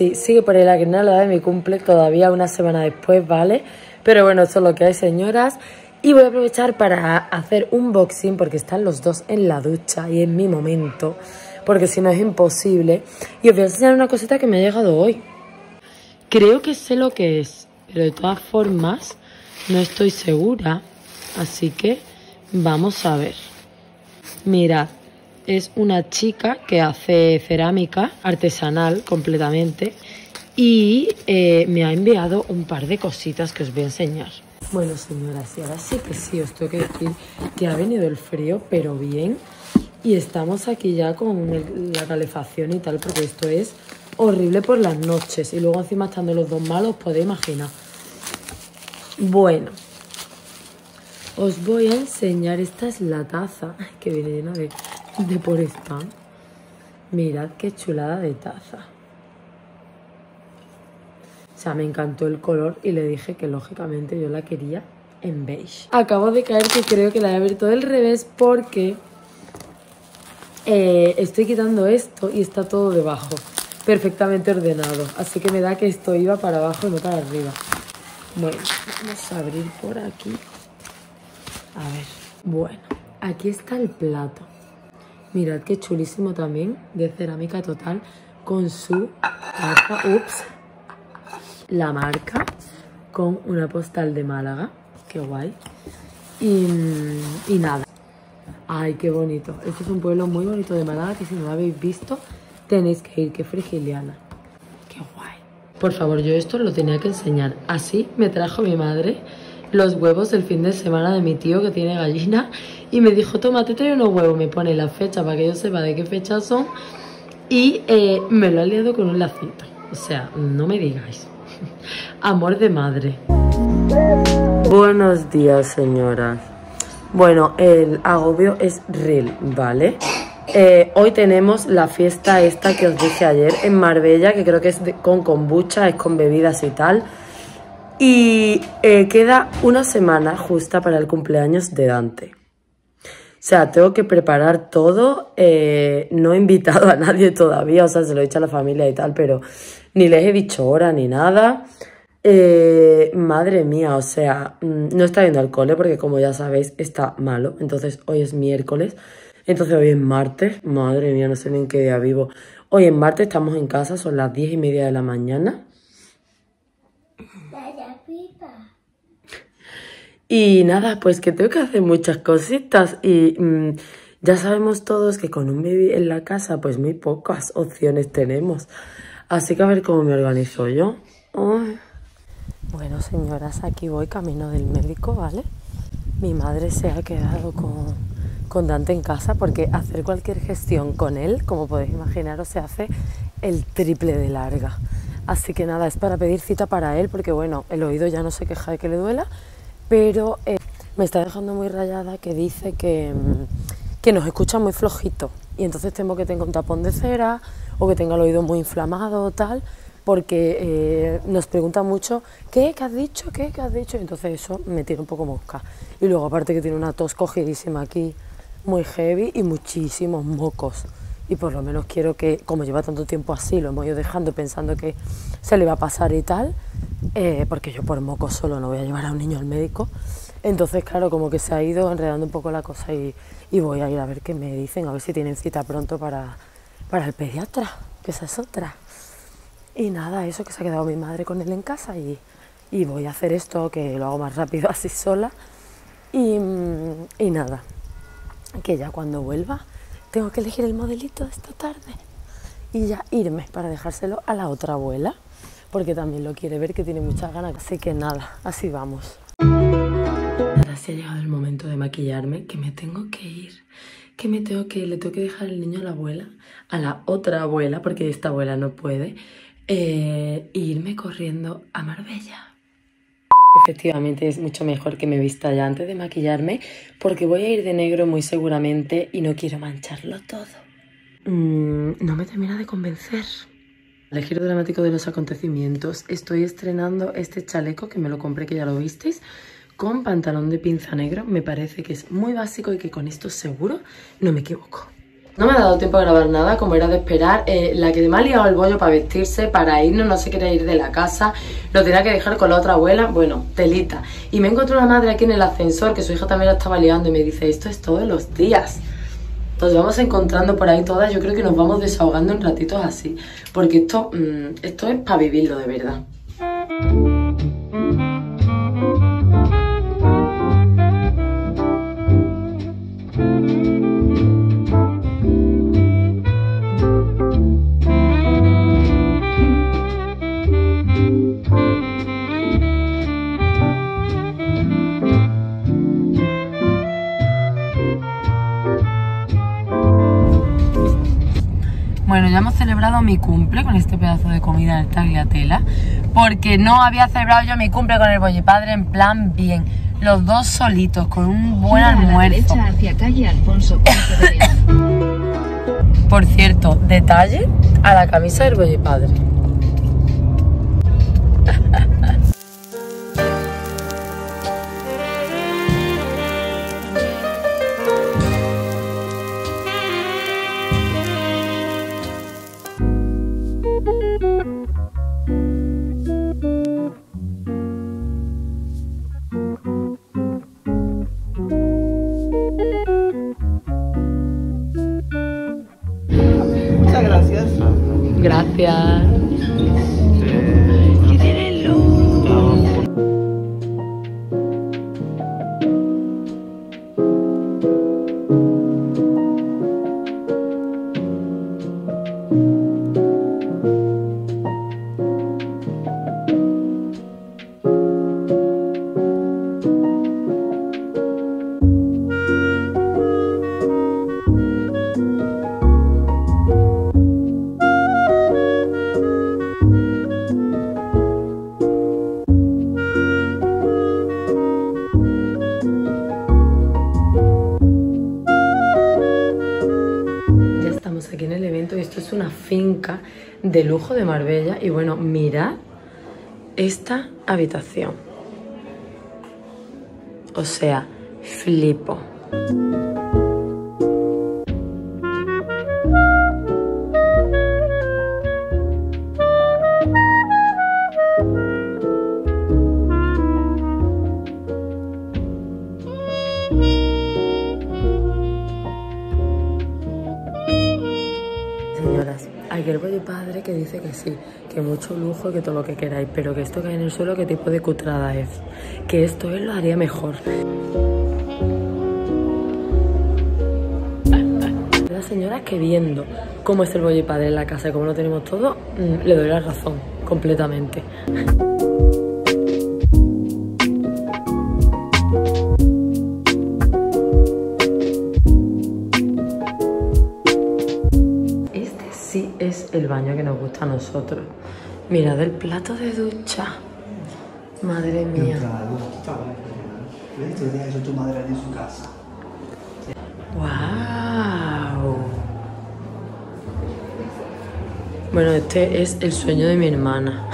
Sí, sigue por el aguinaldo de mi cumple todavía una semana después, ¿vale? Pero bueno, eso es lo que hay, señoras. Y voy a aprovechar para hacer un boxing porque están los dos en la ducha y en mi momento, porque si no es imposible. Y os voy a enseñar una cosita que me ha llegado hoy. Creo que sé lo que es, pero de todas formas no estoy segura. Así que vamos a ver. Mirad, es una chica que hace cerámica artesanal completamente y eh, me ha enviado un par de cositas que os voy a enseñar. Bueno, señoras, y ahora sí que sí, os tengo que decir que ha venido el frío, pero bien. Y estamos aquí ya con la calefacción y tal, porque esto es horrible por las noches. Y luego encima estando los dos malos, podéis imaginar. Bueno, os voy a enseñar, esta es la taza, que viene llena de, de por spam. Mirad qué chulada de taza. O sea, me encantó el color y le dije que lógicamente yo la quería en beige. Acabo de caer que creo que la he abierto del revés porque eh, estoy quitando esto y está todo debajo, perfectamente ordenado. Así que me da que esto iba para abajo y no para arriba. Bueno, vamos a abrir por aquí. A ver, bueno, aquí está el plato. Mirad qué chulísimo también, de cerámica total, con su taza, ups, la marca, con una postal de Málaga, qué guay. Y, y nada, ay, qué bonito. Este es un pueblo muy bonito de Málaga que si no lo habéis visto, tenéis que ir, que frigiliana. Qué guay. Por favor, yo esto lo tenía que enseñar. Así me trajo mi madre los huevos del fin de semana de mi tío que tiene gallina y me dijo, toma, te traigo unos huevos, me pone la fecha para que yo sepa de qué fecha son y eh, me lo ha liado con un lacito. O sea, no me digáis. Amor de madre. Buenos días, señoras. Bueno, el agobio es real, ¿vale? Eh, hoy tenemos la fiesta esta que os dije ayer en Marbella, que creo que es con kombucha, es con bebidas y tal. Y eh, queda una semana justa para el cumpleaños de Dante. O sea, tengo que preparar todo. eh, no he invitado a nadie todavía, o sea, se lo he dicho a la familia y tal, pero ni les he dicho hora ni nada. Eh, madre mía, o sea, mm, no está yendo al cole porque como ya sabéis está malo. Entonces hoy es miércoles, entonces hoy es martes. Madre mía, no sé ni en qué día vivo. Hoy es martes, estamos en casa, son las diez y media de la mañana. La pipa. Y nada, pues que tengo que hacer muchas cositas y mm, ya sabemos todos que con un bebé en la casa pues muy pocas opciones tenemos. Así que a ver cómo me organizo yo. Bueno, señoras, aquí voy camino del médico, ¿vale? Mi madre se ha quedado con, con Dante en casa porque hacer cualquier gestión con él, como podéis imaginaros, se hace el triple de larga. Así que nada, es para pedir cita para él porque bueno, el oído ya no se queja de que le duela, pero eh, me está dejando muy rayada que dice que, mm, que nos escucha muy flojito y entonces temo que tenga un tapón de cera o que tenga el oído muy inflamado o tal porque eh, nos pregunta mucho ¿qué? ¿qué has dicho? ¿qué? ¿qué has dicho? y entonces eso me tira un poco mosca y luego aparte que tiene una tos cogidísima aquí muy heavy y muchísimos mocos y por lo menos quiero que, como lleva tanto tiempo así, lo hemos ido dejando pensando que se le va a pasar y tal, eh, porque yo por mocos solo no voy a llevar a un niño al médico. Entonces, claro, como que se ha ido enredando un poco la cosa y, voy a ir a ver qué me dicen, a ver si tienen cita pronto para, para el pediatra, que esa es otra. Y nada, eso que se ha quedado mi madre con él en casa y, voy a hacer esto, que lo hago más rápido así sola. Y nada, que ya cuando vuelva tengo que elegir el modelito de esta tarde y ya irme para dejárselo a la otra abuela, porque también lo quiere ver, que tiene muchas ganas. Así que nada, así vamos. Ahora sí ha llegado el momento de maquillarme, que me tengo que ir, que me tengo que le tengo que dejar el niño a la abuela, a la otra abuela, porque esta abuela no puede, eh, e irme corriendo a Marbella. Efectivamente es mucho mejor que me vista ya antes de maquillarme porque voy a ir de negro muy seguramente y no quiero mancharlo todo. Mm, no me termina de convencer. El giro dramático de los acontecimientos. Estoy estrenando este chaleco que me lo compré, que ya lo visteis, con pantalón de pinza negro. Me parece que es muy básico y que con esto seguro no me equivoco. No me ha dado tiempo a grabar nada, como era de esperar. Eh, la que me ha liado el bollo para vestirse, para irnos, no se quería ir de la casa. Lo tenía que dejar con la otra abuela, bueno, telita. Y me encontré una madre aquí en el ascensor, que su hija también la estaba liando, y me dice, esto es todos los días. Nos vamos encontrando por ahí todas, yo creo que nos vamos desahogando en ratitos así. Porque esto, mm, esto es para vivirlo de verdad. Bueno, ya hemos celebrado mi cumple con este pedazo de comida en el tagliatela, porque no había celebrado yo mi cumple con el Bolle Padre en plan bien, los dos solitos, con un buen almuerzo. hacia calle Alfonso Por cierto, detalle a la camisa del Bolle Padre. Habitación. O sea, flipo. Que todo lo que queráis, pero que esto que hay en el suelo, ¿qué tipo de cutrada es? Que esto él lo haría mejor. La señora que viendo cómo es el bollo padre en la casa y cómo lo tenemos todo, mm, le doy la razón, completamente. Este sí es el baño que nos gusta a nosotros. Mirad el plato de ducha. Madre mía. Tu madre en su casa. ¡Wow! Bueno, este es el sueño de mi hermana.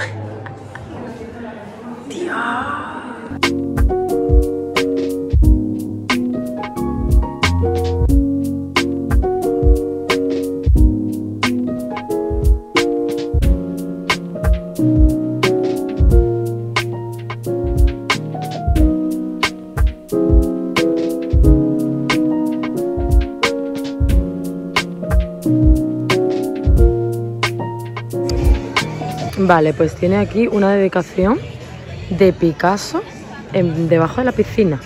Vale, pues tiene aquí una dedicación de Picasso en- debajo de la piscina.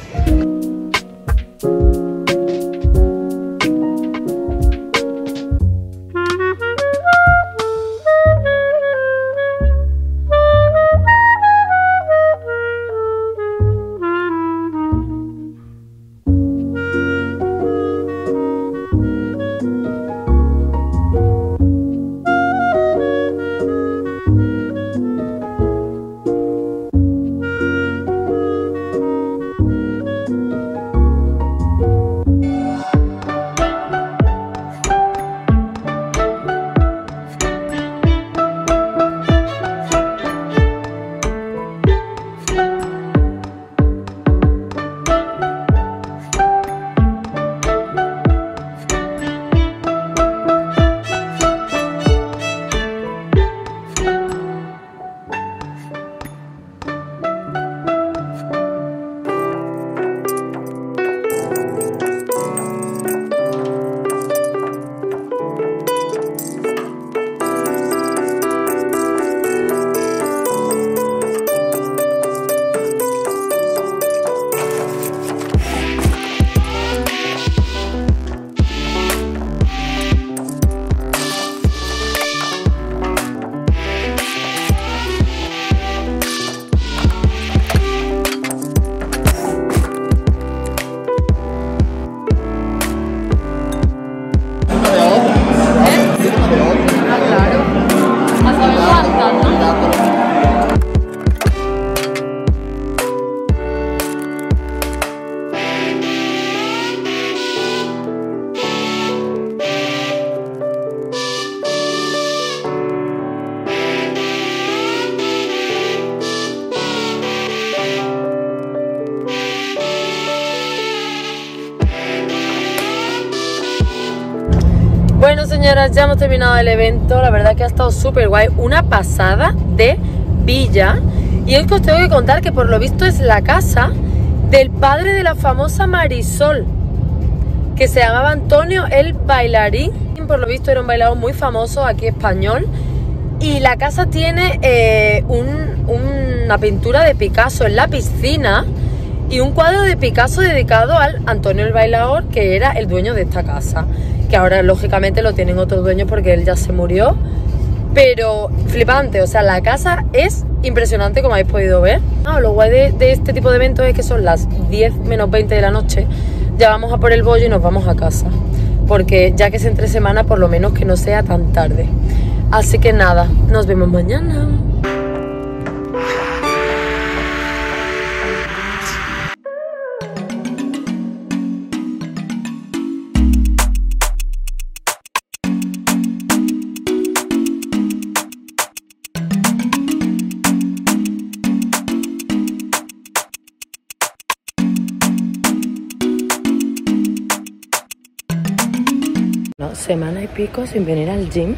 Señoras, ya hemos terminado el evento. La verdad que ha estado súper guay. Una pasada de villa. Y hoy os tengo que contar que por lo visto es la casa del padre de la famosa Marisol, que se llamaba Antonio el Bailarín. Por lo visto era un bailador muy famoso aquí español. Y la casa tiene eh, un- una pintura de Picasso en la piscina y un cuadro de Picasso dedicado al Antonio el Bailador, que era el dueño de esta casa. Que ahora, lógicamente, lo tienen otros dueños porque él ya se murió. Pero flipante, o sea, la casa es impresionante como habéis podido ver. Ah, lo guay de, de este tipo de eventos es que son las 10 menos 20 de la noche. Ya vamos a por el bollo y nos vamos a casa. Porque ya que es entre semana, por lo menos que no sea tan tarde. Así que nada, nos vemos mañana. Pico sin venir al gym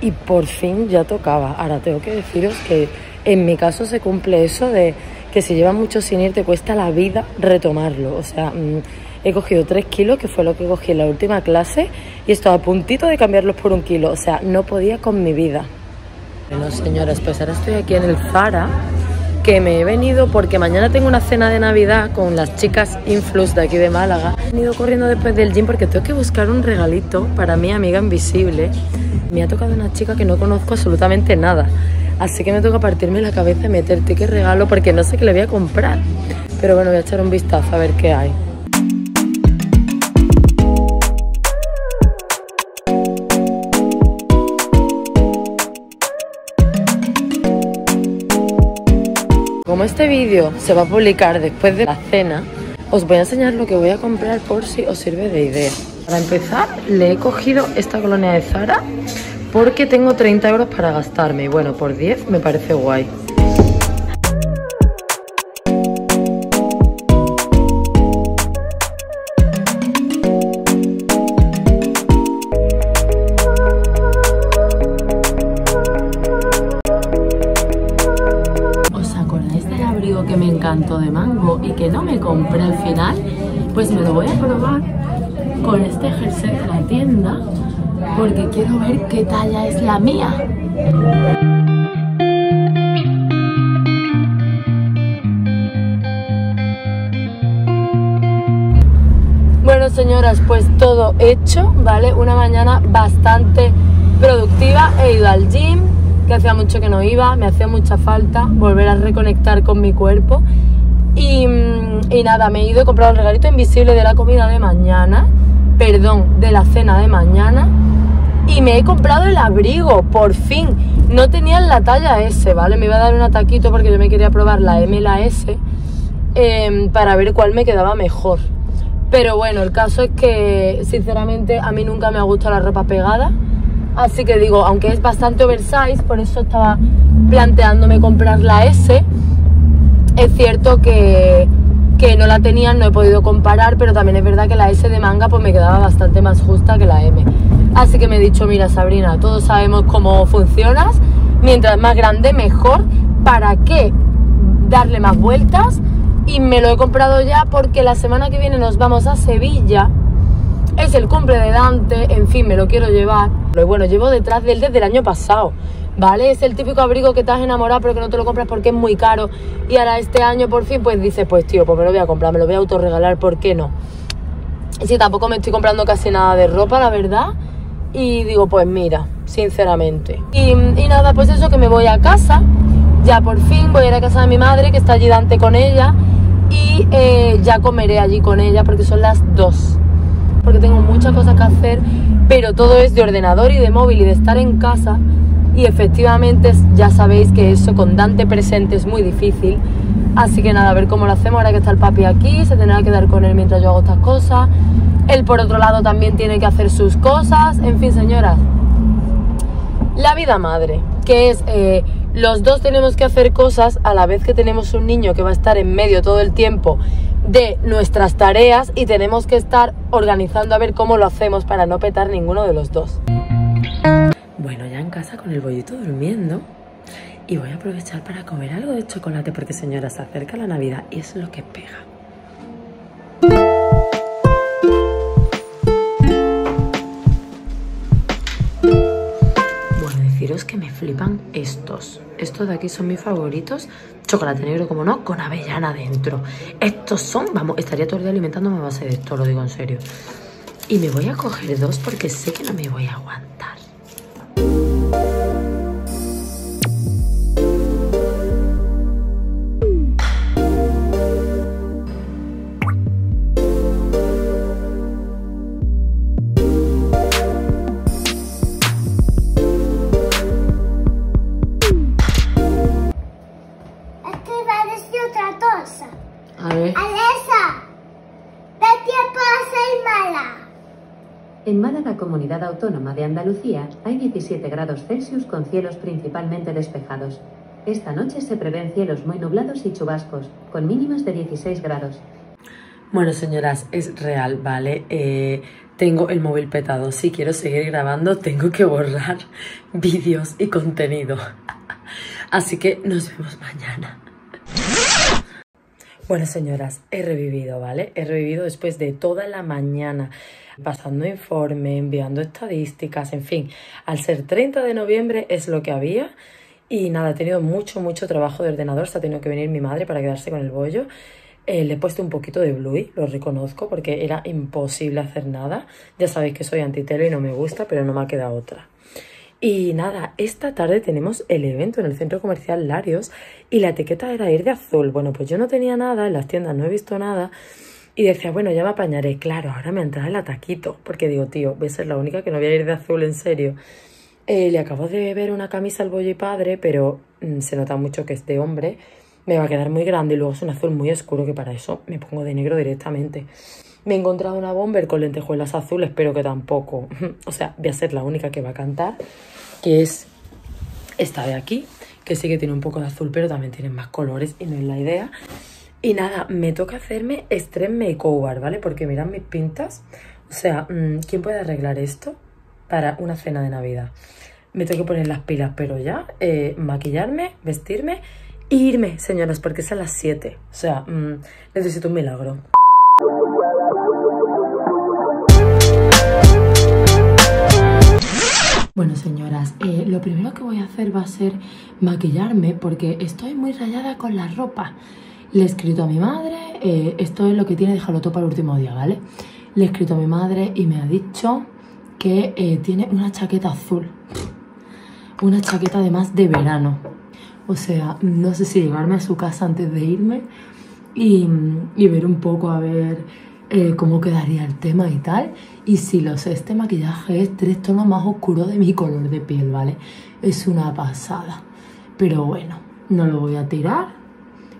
y por fin ya tocaba. Ahora tengo que deciros que en mi caso se cumple eso de que si llevas mucho sin ir te cuesta la vida retomarlo. O sea, mm, he cogido 3 kilos, que fue lo que cogí en la última clase, y estoy a puntito de cambiarlos por un kilo. O sea, no podía con mi vida. Bueno, señoras, pues ahora estoy aquí en el Zara, que me he venido porque mañana tengo una cena de Navidad con las chicas Influx de aquí de Málaga. He venido corriendo después del gym porque tengo que buscar un regalito para mi amiga invisible. Me ha tocado una chica que no conozco absolutamente nada. Así que me toca partirme la cabeza y meterte qué regalo porque no sé qué le voy a comprar. Pero bueno, voy a echar un vistazo a ver qué hay. Como este vídeo se va a publicar después de la cena, os voy a enseñar lo que voy a comprar por si os sirve de idea. Para empezar, le he cogido esta colonia de Zara porque tengo 30 euros para gastarme y bueno, por 10 me parece guay. Porque quiero ver qué talla es la mía. Bueno, señoras, pues todo hecho, ¿vale? Una mañana bastante productiva. He ido al gym, que hacía mucho que no iba, me hacía mucha falta volver a reconectar con mi cuerpo. Y, y nada, me he ido, he comprado el regalito invisible de la comida de mañana, perdón, de la cena de mañana. Y me he comprado el abrigo, por fin. No tenía la talla S, ¿vale? Me iba a dar un ataquito porque yo me quería probar la M y la S eh, para ver cuál me quedaba mejor. Pero bueno, el caso es que sinceramente a mí nunca me ha gustado la ropa pegada. Así que digo, aunque es bastante oversize, por eso estaba planteándome comprar la S. Es cierto que, que no la tenía, no he podido comparar, pero también es verdad que la S de manga pues me quedaba bastante más justa que la M. Así que me he dicho, mira Sabrina, todos sabemos cómo funcionas, mientras más grande mejor, ¿para qué darle más vueltas? Y me lo he comprado ya porque la semana que viene nos vamos a Sevilla, es el cumple de Dante, en fin, me lo quiero llevar. Y bueno, llevo detrás de él desde el año pasado, ¿vale? Es el típico abrigo que te has enamorado pero que no te lo compras porque es muy caro y ahora este año por fin pues dices, pues tío, pues me lo voy a comprar, me lo voy a autorregalar, ¿por qué no? Sí, tampoco me estoy comprando casi nada de ropa, la verdad. Y digo, pues mira, sinceramente. Y, y, nada, pues eso que me voy a casa. Ya por fin voy a ir a casa de mi madre, que está allí Dante con ella. Y eh, ya comeré allí con ella porque son las dos. Porque tengo muchas cosas que hacer, pero todo es de ordenador y de móvil y de estar en casa. Y efectivamente ya sabéis que eso con Dante presente es muy difícil. Así que nada, a ver cómo lo hacemos ahora que está el papi aquí. Se tendrá que quedar con él mientras yo hago estas cosas. Él por otro lado también tiene que hacer sus cosas. En fin, señoras. La vida madre, que es eh, los dos tenemos que hacer cosas a la vez que tenemos un niño que va a estar en medio todo el tiempo de nuestras tareas y tenemos que estar organizando a ver cómo lo hacemos para no petar ninguno de los dos. Bueno, ya en casa con el bollito durmiendo y voy a aprovechar para comer algo de chocolate porque señora se acerca la Navidad y es lo que pega. Flipan estos. Estos de aquí son mis favoritos. Chocolate negro, como no, con avellana dentro. Estos son, vamos, estaría todo el día alimentándome a base de esto, lo digo en serio. Y me voy a coger dos porque sé que no me voy a aguantar. Comunidad autónoma de Andalucía, hay 17 grados Celsius con cielos principalmente despejados. Esta noche se prevén cielos muy nublados y chubascos, con mínimas de 16 grados. Bueno, señoras, es real, ¿vale? Eh, tengo el móvil petado. Si quiero seguir grabando, tengo que borrar vídeos y contenido. Así que nos vemos mañana. Bueno, señoras, he revivido, ¿vale? He revivido después de toda la mañana pasando informe, enviando estadísticas, en fin. Al ser 30 de noviembre es lo que había. Y nada, he tenido mucho, mucho trabajo de ordenador. Se ha tenido que venir mi madre para quedarse con el bollo. Eh, le he puesto un poquito de Bluey, lo reconozco, porque era imposible hacer nada. Ya sabéis que soy antitelo y no me gusta, pero no me ha quedado otra. Y nada, esta tarde tenemos el evento en el centro comercial Larios y la etiqueta era ir de azul. Bueno, pues yo no tenía nada, en las tiendas no he visto nada y decía, bueno, ya me apañaré. Claro, ahora me entra el ataquito porque digo, tío, voy a ser la única que no voy a ir de azul en serio. Eh, le acabo de ver una camisa al bollo y padre, pero mm, se nota mucho que es de hombre. Me va a quedar muy grande y luego es un azul muy oscuro que para eso me pongo de negro directamente. Me he encontrado una bomber con lentejuelas azules, pero que tampoco. o sea, voy a ser la única que va a cantar que es esta de aquí, que sí que tiene un poco de azul, pero también tiene más colores y no es la idea. Y nada, me toca hacerme extreme makeover, ¿vale? Porque mirad mis pintas. O sea, mm, ¿quién puede arreglar esto para una cena de Navidad? Me tengo que poner las pilas, pero ya, eh, maquillarme, vestirme e irme, señoras, porque es a las 7. O sea, mm, necesito un milagro. Bueno, señoras, eh, lo primero que voy a hacer va a ser maquillarme porque estoy muy rayada con la ropa. Le he escrito a mi madre, eh, esto es lo que tiene, dejarlo todo para el último día, ¿vale? Le he escrito a mi madre y me ha dicho que eh, tiene una chaqueta azul. Una chaqueta además de verano. O sea, no sé si llevarme a su casa antes de irme y, y ver un poco a ver eh, cómo quedaría el tema y tal. Y si lo sé, este maquillaje es tres tonos más oscuros de mi color de piel, ¿vale? Es una pasada. Pero bueno, no lo voy a tirar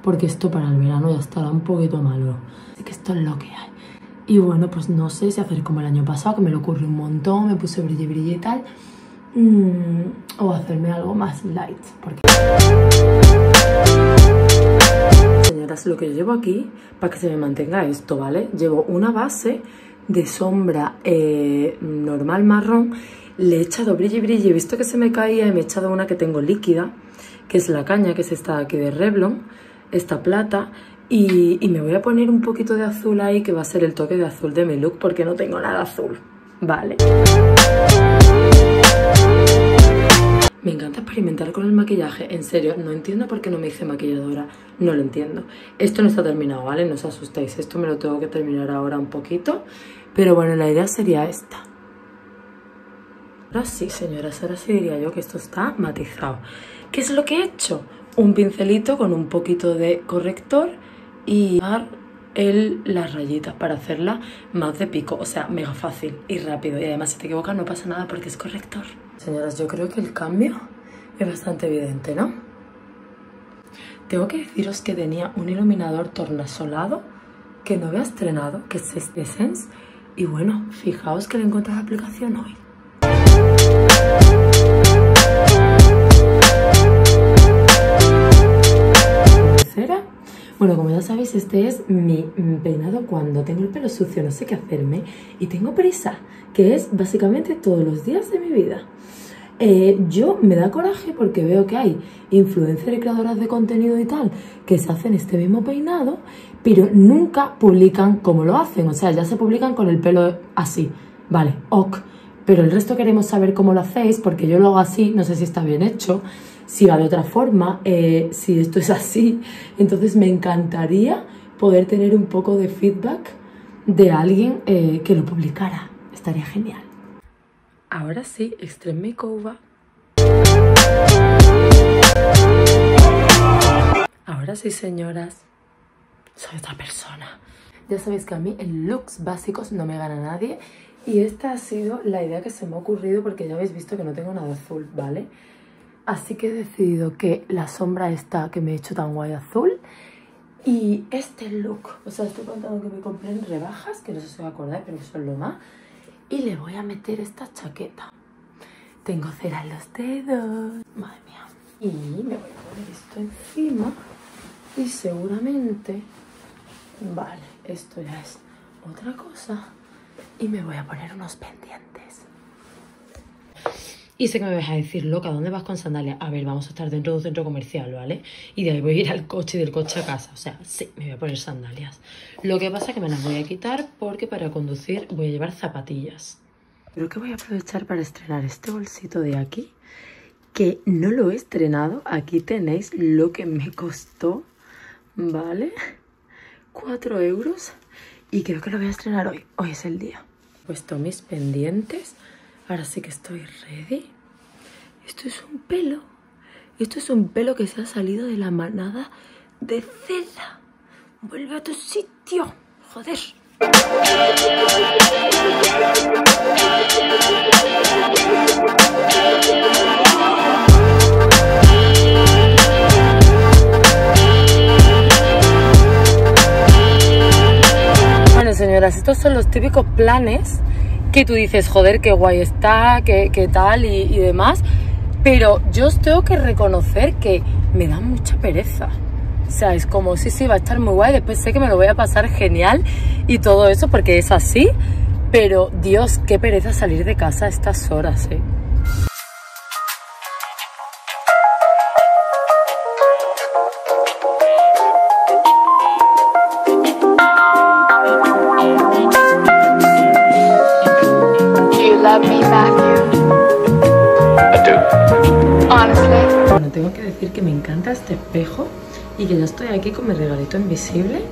porque esto para el verano ya estará un poquito malo. Así que esto es lo que hay. Y bueno, pues no sé si hacer como el año pasado, que me lo ocurrió un montón, me puse brille brille y tal. Mm, o hacerme algo más light. Porque señoras, lo que yo llevo aquí, para que se me mantenga esto, ¿vale? Llevo una base de sombra eh, normal marrón, le he echado brillo y he visto que se me caía y me he echado una que tengo líquida, que es la caña, que es esta aquí de Revlon, esta plata, y, me voy a poner un poquito de azul ahí, que va a ser el toque de azul de mi look, porque no tengo nada azul, ¿vale? Me encanta experimentar con el maquillaje, en serio, no entiendo por qué no me hice maquilladora, no lo entiendo. Esto no está terminado, ¿vale? No os asustéis, esto me lo tengo que terminar ahora un poquito, pero bueno, la idea sería esta. Ahora sí, señoras, ahora sí diría yo que esto está matizado. ¿Qué es lo que he hecho? Un pincelito con un poquito de corrector y el, las rayitas para hacerla más de pico, o sea, mega fácil y rápido. Y además si te equivocas no pasa nada porque es corrector. Señoras, yo creo que el cambio es bastante evidente, ¿no? Tengo que deciros que tenía un iluminador tornasolado que no había estrenado, que es este Sense. Y bueno, fijaos que le encontré la aplicación hoy. Bueno, como ya sabéis, este es mi peinado cuando tengo el pelo sucio, no sé qué hacerme y tengo prisa, que es básicamente todos los días de mi vida. Eh, yo me da coraje porque veo que hay influencers y creadoras de contenido y tal que se hacen este mismo peinado, pero nunca publican como lo hacen. O sea, ya se publican con el pelo así. Vale, ok. Pero el resto queremos saber cómo lo hacéis porque yo lo hago así, no sé si está bien hecho, si va de otra forma, eh, si esto es así. Entonces me encantaría poder tener un poco de feedback de alguien eh, que lo publicara. Estaría genial. Ahora sí, Extreme Makeover. Ahora sí, señoras. Soy otra persona. Ya sabéis que a mí en looks básicos no me gana nadie. Y esta ha sido la idea que se me ha ocurrido porque ya habéis visto que no tengo nada azul, ¿vale? Así que he decidido que la sombra esta que me he hecho tan guay azul y este look, o sea, estoy contando que me compré en rebajas, que no sé si os acordáis, pero eso es lo más y le voy a meter esta chaqueta. Tengo cera en los dedos. Madre mía. Y me voy a poner esto encima y seguramente Vale, esto ya es otra cosa. Y me voy a poner unos pendientes. Y sé que me vais a decir, loca, ¿dónde vas con sandalias? A ver, vamos a estar dentro de un centro comercial, ¿vale? Y de ahí voy a ir al coche y del coche a casa. O sea, sí, me voy a poner sandalias. Lo que pasa es que me las voy a quitar porque para conducir voy a llevar zapatillas. Creo que voy a aprovechar para estrenar este bolsito de aquí, que no lo he estrenado. Aquí tenéis lo que me costó, ¿vale? 4 euros. Y creo que lo voy a estrenar hoy. Hoy es el día. He puesto mis pendientes. Ahora sí que estoy ready. Esto es un pelo. Esto es un pelo que se ha salido de la manada de Zelda. Vuelve a tu sitio. Joder. Bueno, señoras, estos son los típicos planes que tú dices, joder, qué guay está, qué, qué tal y, y demás. Pero yo os tengo que reconocer que me da mucha pereza. O sea, es como, sí, sí, va a estar muy guay, después sé que me lo voy a pasar genial y todo eso porque es así. Pero, Dios, qué pereza salir de casa a estas horas, ¿eh? Tengo que decir que me encanta este espejo y que ya estoy aquí con mi regalito invisible.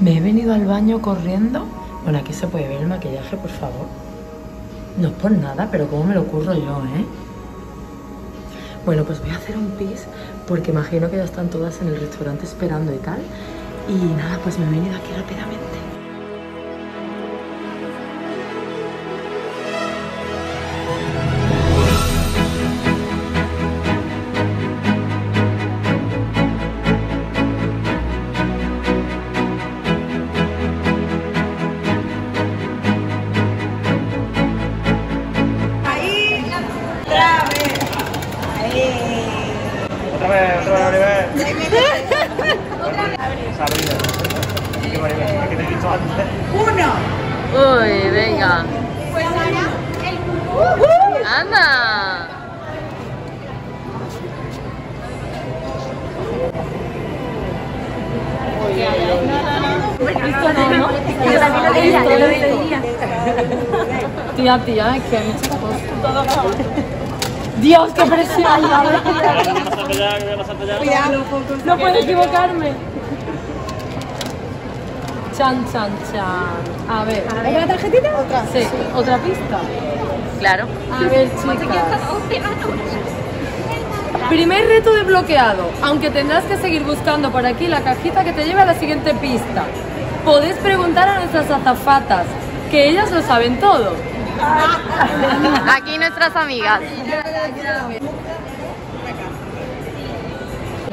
Me he venido al baño corriendo. Bueno, aquí se puede ver el maquillaje, por favor. No es por nada, pero cómo me lo ocurro yo, ¿eh? Bueno, pues voy a hacer un pis porque imagino que ya están todas en el restaurante esperando y tal. Y nada, pues me he venido aquí rápidamente. No puedo equivocarme. Chan, chan, chan. A ver. ¿Otra tarjetita? Otra. Sí, otra pista. Claro. A ver, chicas. Primer reto desbloqueado. Aunque tendrás que seguir buscando por aquí la cajita que te lleva a la siguiente pista. Podéis preguntar a nuestras azafatas, que ellas lo saben todo. Aquí nuestras amigas.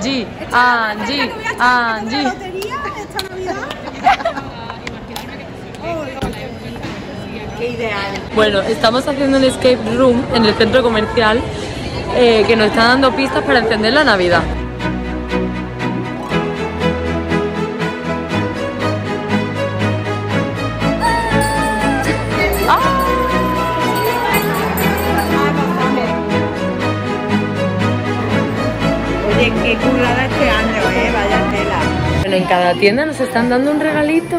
G, Angie, Angie. Bueno, estamos haciendo un escape room en el centro comercial eh, que nos está dando pistas para encender la Navidad. En cada tienda nos están dando un regalito.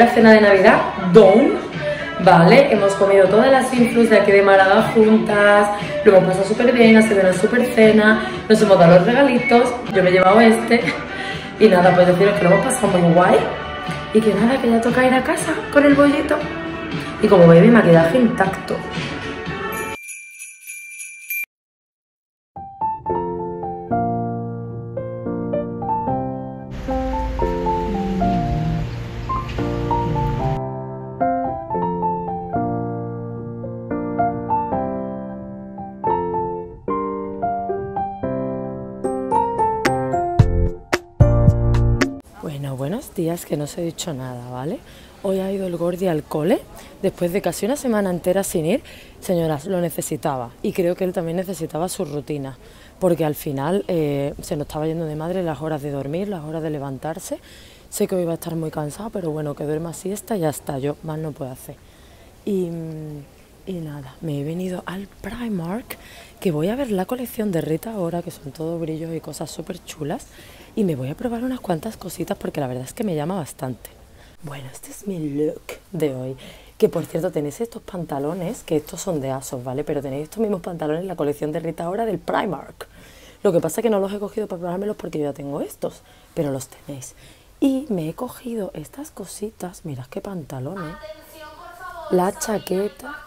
Primera cena de Navidad, Dawn. Vale, hemos comido todas las influs de aquí de Málaga juntas, lo hemos pasado súper bien, ha sido una súper cena, nos hemos dado los regalitos, yo me he llevado este y nada, pues deciros que lo hemos pasado muy guay y que nada, que ya toca ir a casa con el bollito y como veis mi maquillaje intacto. Días, que no os he dicho nada, ¿vale? Hoy ha ido el Gordi al cole, después de casi una semana entera sin ir. Señoras, lo necesitaba y creo que él también necesitaba su rutina, porque al final eh, se nos estaba yendo de madre las horas de dormir, las horas de levantarse. Sé que hoy va a estar muy cansado, pero bueno, que duerma siesta y ya está, yo más no puedo hacer. Y, y nada, me he venido al Primark, que voy a ver la colección de Rita ahora, que son todo brillos y cosas súper chulas, y me voy a probar unas cuantas cositas porque la verdad es que me llama bastante. Bueno, este es mi look de hoy. Que por cierto, tenéis estos pantalones, que estos son de ASOS, ¿vale? Pero tenéis estos mismos pantalones en la colección de Rita ahora del Primark. Lo que pasa es que no los he cogido para probármelos porque yo ya tengo estos, pero los tenéis. Y me he cogido estas cositas, mirad qué pantalones. La chaqueta,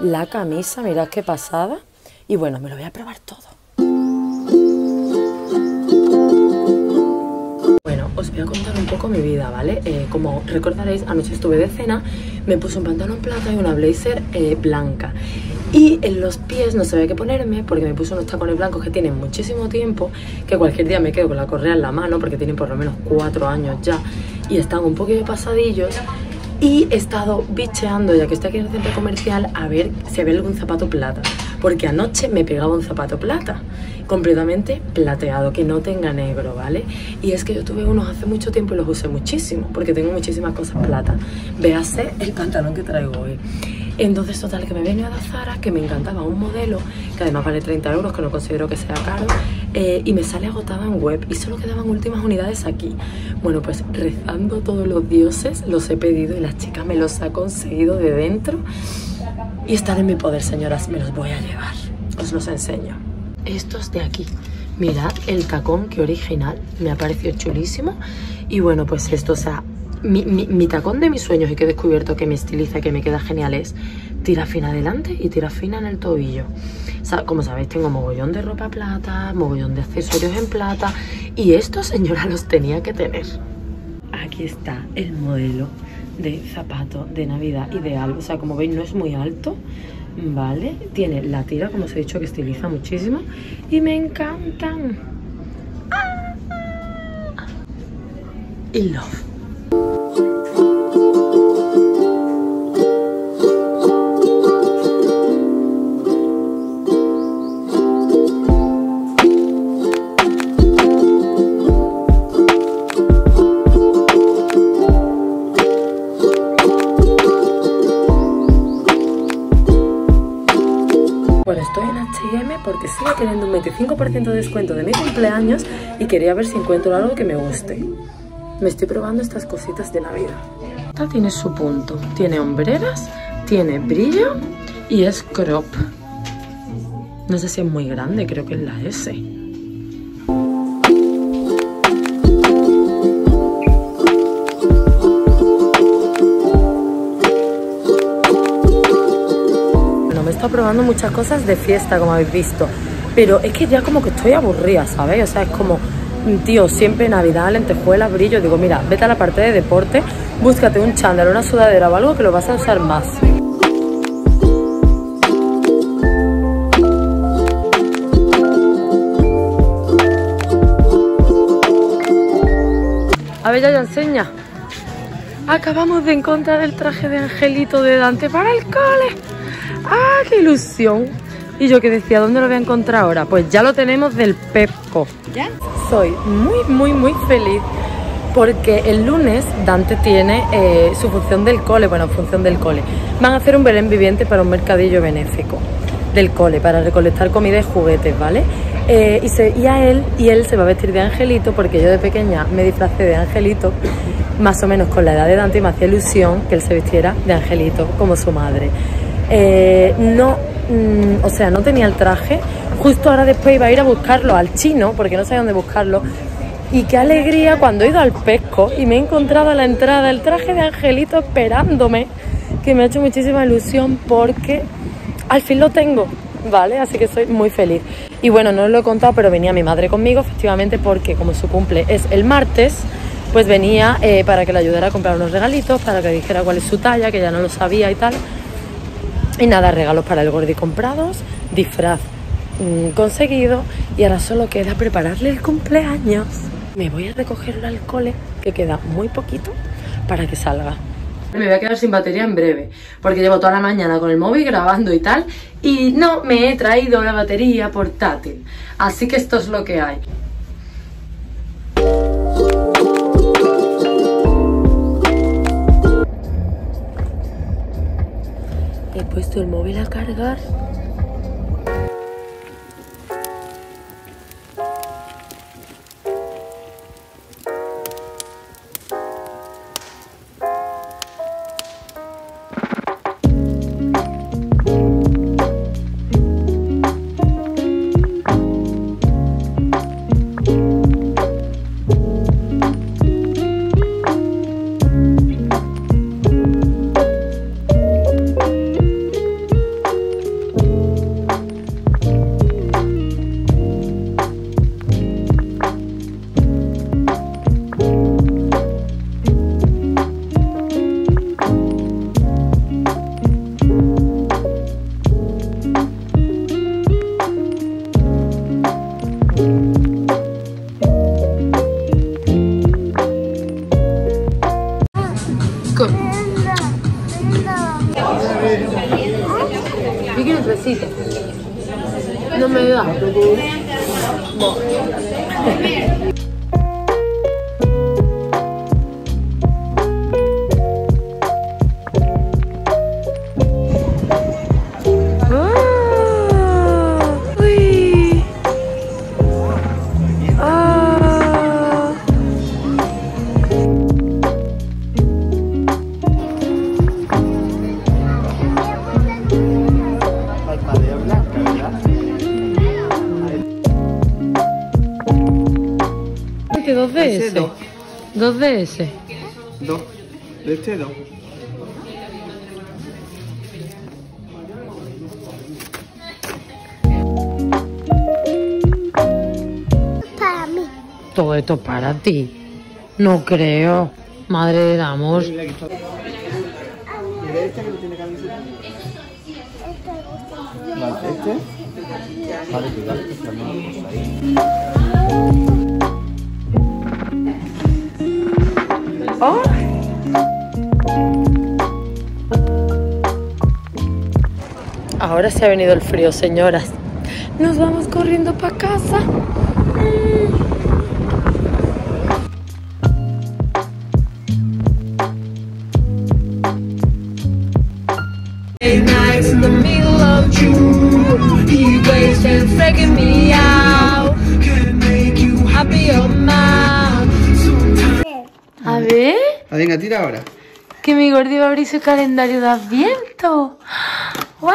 la camisa, mirad qué pasada. Y bueno, me lo voy a probar todo. Os voy a contar un poco mi vida, ¿vale? Eh, como recordaréis, anoche estuve de cena, me puse un pantalón plata y una blazer eh, blanca. Y en los pies no sabía qué ponerme porque me puse unos tacones blancos que tienen muchísimo tiempo, que cualquier día me quedo con la correa en la mano porque tienen por lo menos cuatro años ya y están un poquito pasadillos. Y he estado bicheando, ya que estoy aquí en el centro comercial, a ver si había algún zapato plata. Porque anoche me pegaba un zapato plata, completamente plateado, que no tenga negro, ¿vale? Y es que yo tuve unos hace mucho tiempo y los usé muchísimo, porque tengo muchísimas cosas plata. Véase el pantalón que traigo hoy. Entonces, total, que me venía a Zara, que me encantaba un modelo, que además vale 30 euros, que no considero que sea caro, eh, y me sale agotado en web, y solo quedaban últimas unidades aquí. Bueno, pues rezando todos los dioses, los he pedido y la chica me los ha conseguido de dentro. Y están en mi poder, señoras, me los voy a llevar. Os los enseño. Estos de aquí. Mirad el tacón, que original, me ha parecido chulísimo. Y bueno, pues esto, o sea, mi, tacón de mis sueños y que he descubierto que me estiliza, que me queda genial es tira fina adelante y tira fina en el tobillo. Como sabéis, tengo mogollón de ropa plata, mogollón de accesorios en plata y estos, señora, los tenía que tener. Aquí está el modelo de zapato de Navidad ideal. O sea, como veis, no es muy alto, ¿vale? Tiene la tira, como os he dicho, que estiliza muchísimo y me encantan. ¡Ah! Love. Porque sigo teniendo un 25% de descuento de mi cumpleaños y quería ver si encuentro algo que me guste. Me estoy probando estas cositas de Navidad. Esta tiene su punto. Tiene hombreras, tiene brillo y es crop. No sé si es muy grande, creo que es la S. probando muchas cosas de fiesta, como habéis visto. Pero es que ya como que estoy aburrida, ¿sabéis? O sea, es como, tío, siempre Navidad, lentejuelas, brillo. Digo, mira, vete a la parte de deporte, búscate un chándal, una sudadera o algo que lo vas a usar más. A ver, ya, ya enseña. Acabamos de encontrar el traje de Angelito de Dante para el cole. ¡Ah, qué ilusión! Y yo que decía, ¿dónde lo voy a encontrar ahora? Pues ya lo tenemos del Pepco. ¿Ya? Soy muy, muy, muy feliz porque el lunes Dante tiene eh, su función del cole, bueno, función del cole. Van a hacer un Belén viviente para un mercadillo benéfico del cole, para recolectar comida y juguetes, ¿vale? Eh, y, se- y a él, y él se va a vestir de angelito porque yo de pequeña me disfracé de angelito, más o menos con la edad de Dante y me hacía ilusión que él se vistiera de angelito como su madre. Eh, no, mm, o sea, no tenía el traje. Justo ahora después iba a ir a buscarlo al chino porque no sabía dónde buscarlo. Y qué alegría cuando he ido al pesco y me he encontrado a la entrada el traje de angelito esperándome, que me ha hecho muchísima ilusión porque al fin lo tengo, ¿vale? Así que soy muy feliz. Y bueno, no os lo he contado, pero venía mi madre conmigo, efectivamente, porque como su cumple es el martes, pues venía eh, para que le ayudara a comprar unos regalitos, para que dijera cuál es su talla, que ya no lo sabía y tal. Y nada, regalos para el gordi comprados, disfraz mm, conseguido y ahora solo queda prepararle el cumpleaños. Me voy a recogerlo al cole, que queda muy poquito, para que salga. Me voy a quedar sin batería en breve, porque llevo toda la mañana con el móvil grabando y tal, y no me he traído la batería portátil. Así que esto es lo que hay. He puesto el móvil a cargar. Dos DS. Dos. De este dos. Para mí. Todo esto para ti. No creo. Madre del amor. ¿Y de esta que no tiene camiseta? Vale, este. Vale, cuidado, que está mal cosa ahí. Ahora se ha venido el frío, señoras. Nos vamos corriendo para casa. nights in the middle of June. He waits She's freaking me out. Happy on mouth. A ver, Ah, venga, tira ahora. que mi gordi va a abrir su calendario de adviento. ¡Wow!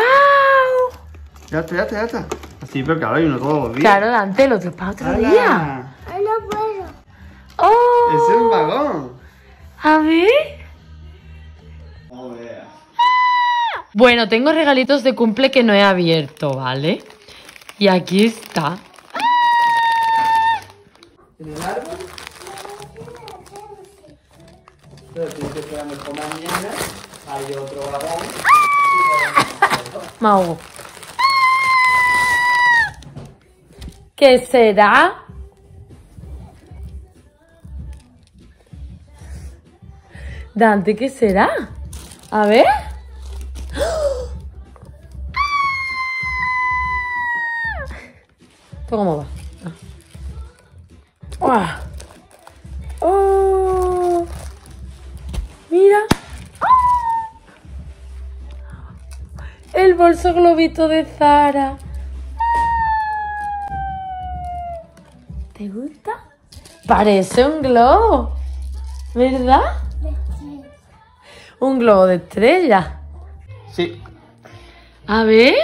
Ya está, ya está, ya está. Así, pero claro, hay uno todos los días. Claro, Dante, el otro es para otro día. ¡Hala! Ay, no puedo. ¡Oh! Ese es un vagón. A ver. Bueno, tengo regalitos de cumple que no he abierto, ¿vale? Y aquí está. ¿En el árbol? Pero tienes que esperar mejor mañana. Hay otro vagón. Me ahogo. ¿Qué será? Dante, ¿qué será? A ver. ¿Esto cómo va? Ah. ¡Oh! Mira. El bolso globito de Zara. ¿Te gusta? Parece un globo. ¿Verdad? Un globo de estrella. Sí. A ver.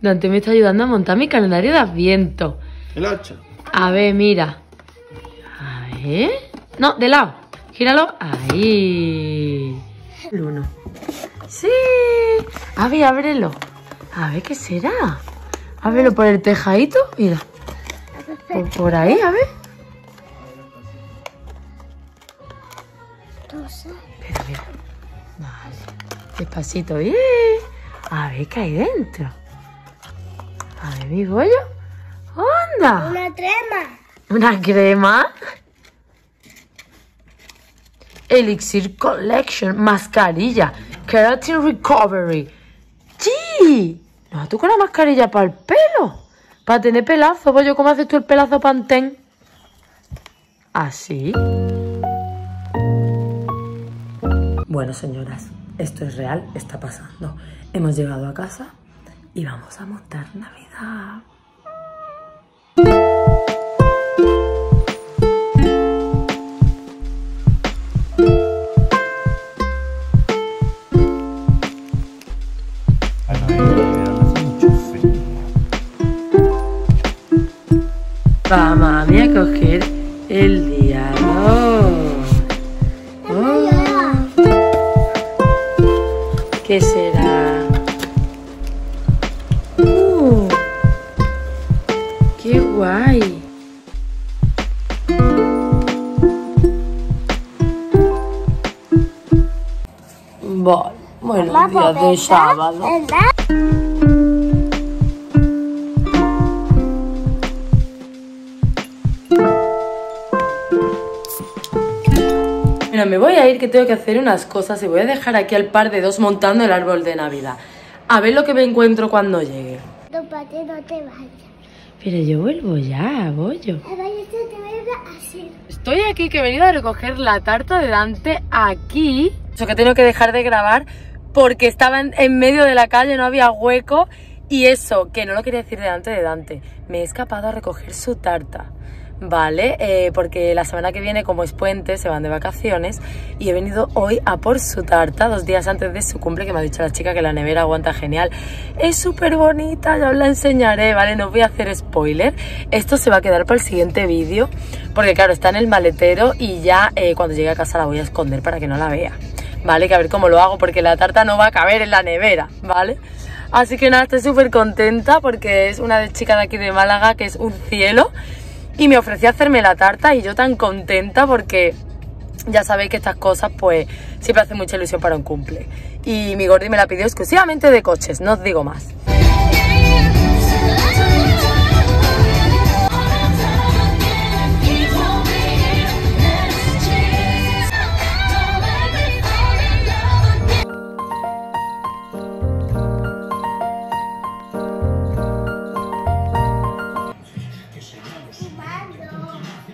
Dante me está ayudando a montar mi calendario de adviento. El 8. A ver, mira. A ver. No, de lado. Gíralo. Ahí. El uno. Sí. A ver, ábrelo. A ver, ¿qué será? Ábrelo por el tejadito. Mira. Por, por ahí, a ver. Mira. Vale. Despacito. Bien. A ver, ¿qué hay dentro? A ver, mi bollo. ¡Onda! Una crema. Una crema. Elixir Collection, mascarilla, Keratin Recovery. ¡Sí! No, tú con la mascarilla para el pelo. Para tener pelazo, pues yo cómo haces tú el pelazo pantén. Así. Bueno, señoras, esto es real, está pasando. Hemos llegado a casa y vamos a montar Navidad. Vamos a mí a coger el día 2. ¿Qué será? Uh, ¡Qué guay! Vale, bueno, el día de sábado. Me voy a ir que tengo que hacer unas cosas y voy a dejar aquí al par de dos montando el árbol de Navidad. A ver lo que me encuentro cuando llegue. No, no te vayas. Pero yo vuelvo ya, voy yo. Estoy aquí que he venido a recoger la tarta de Dante aquí. Eso que tengo que dejar de grabar porque estaba en, en medio de la calle, no había hueco. Y eso, que no lo quería decir delante de Dante. Me he escapado a recoger su tarta. ¿Vale? Eh, porque la semana que viene, como es puente, se van de vacaciones y he venido hoy a por su tarta, dos días antes de su cumple, que me ha dicho la chica que la nevera aguanta genial. Es súper bonita, ya os la enseñaré, ¿vale? No voy a hacer spoiler. Esto se va a quedar para el siguiente vídeo, porque claro, está en el maletero y ya eh, cuando llegue a casa la voy a esconder para que no la vea. ¿Vale? Que a ver cómo lo hago, porque la tarta no va a caber en la nevera, ¿vale? Así que nada, estoy súper contenta porque es una chica de aquí de Málaga que es un cielo y me ofreció hacerme la tarta y yo tan contenta porque ya sabéis que estas cosas pues siempre hacen mucha ilusión para un cumple. Y mi gordi me la pidió exclusivamente de coches, no os digo más.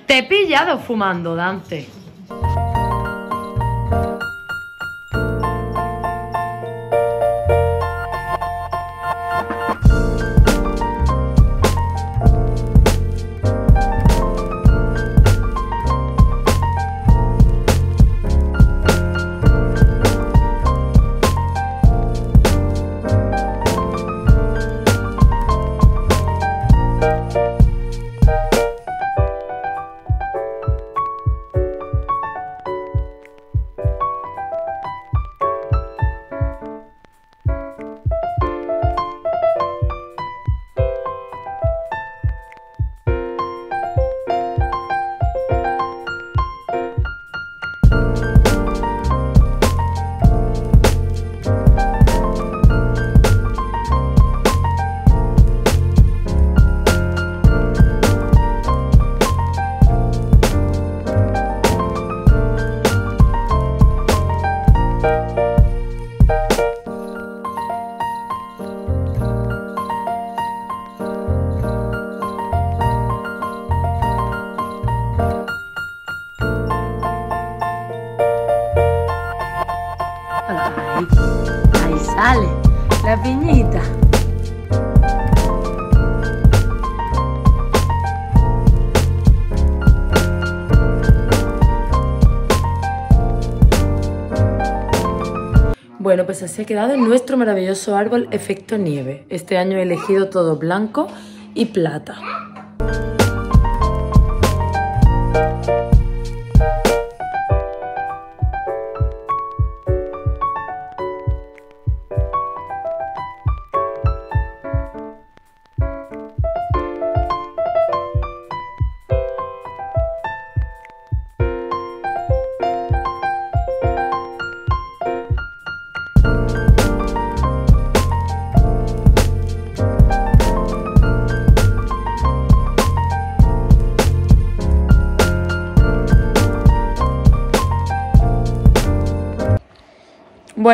Te he pillado fumando, Dante. Bueno, pues así ha quedado nuestro maravilloso árbol efecto nieve. Este año he elegido todo blanco y plata.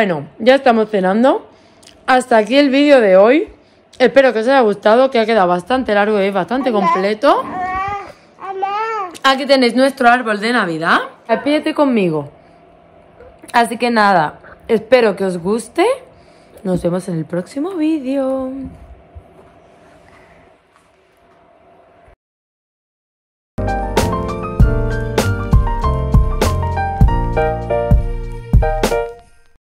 Bueno, ya estamos cenando. Hasta aquí el vídeo de hoy. Espero que os haya gustado, que ha quedado bastante largo y bastante completo. Aquí tenéis nuestro árbol de Navidad. Despídete conmigo. Así que nada, espero que os guste. Nos vemos en el próximo vídeo.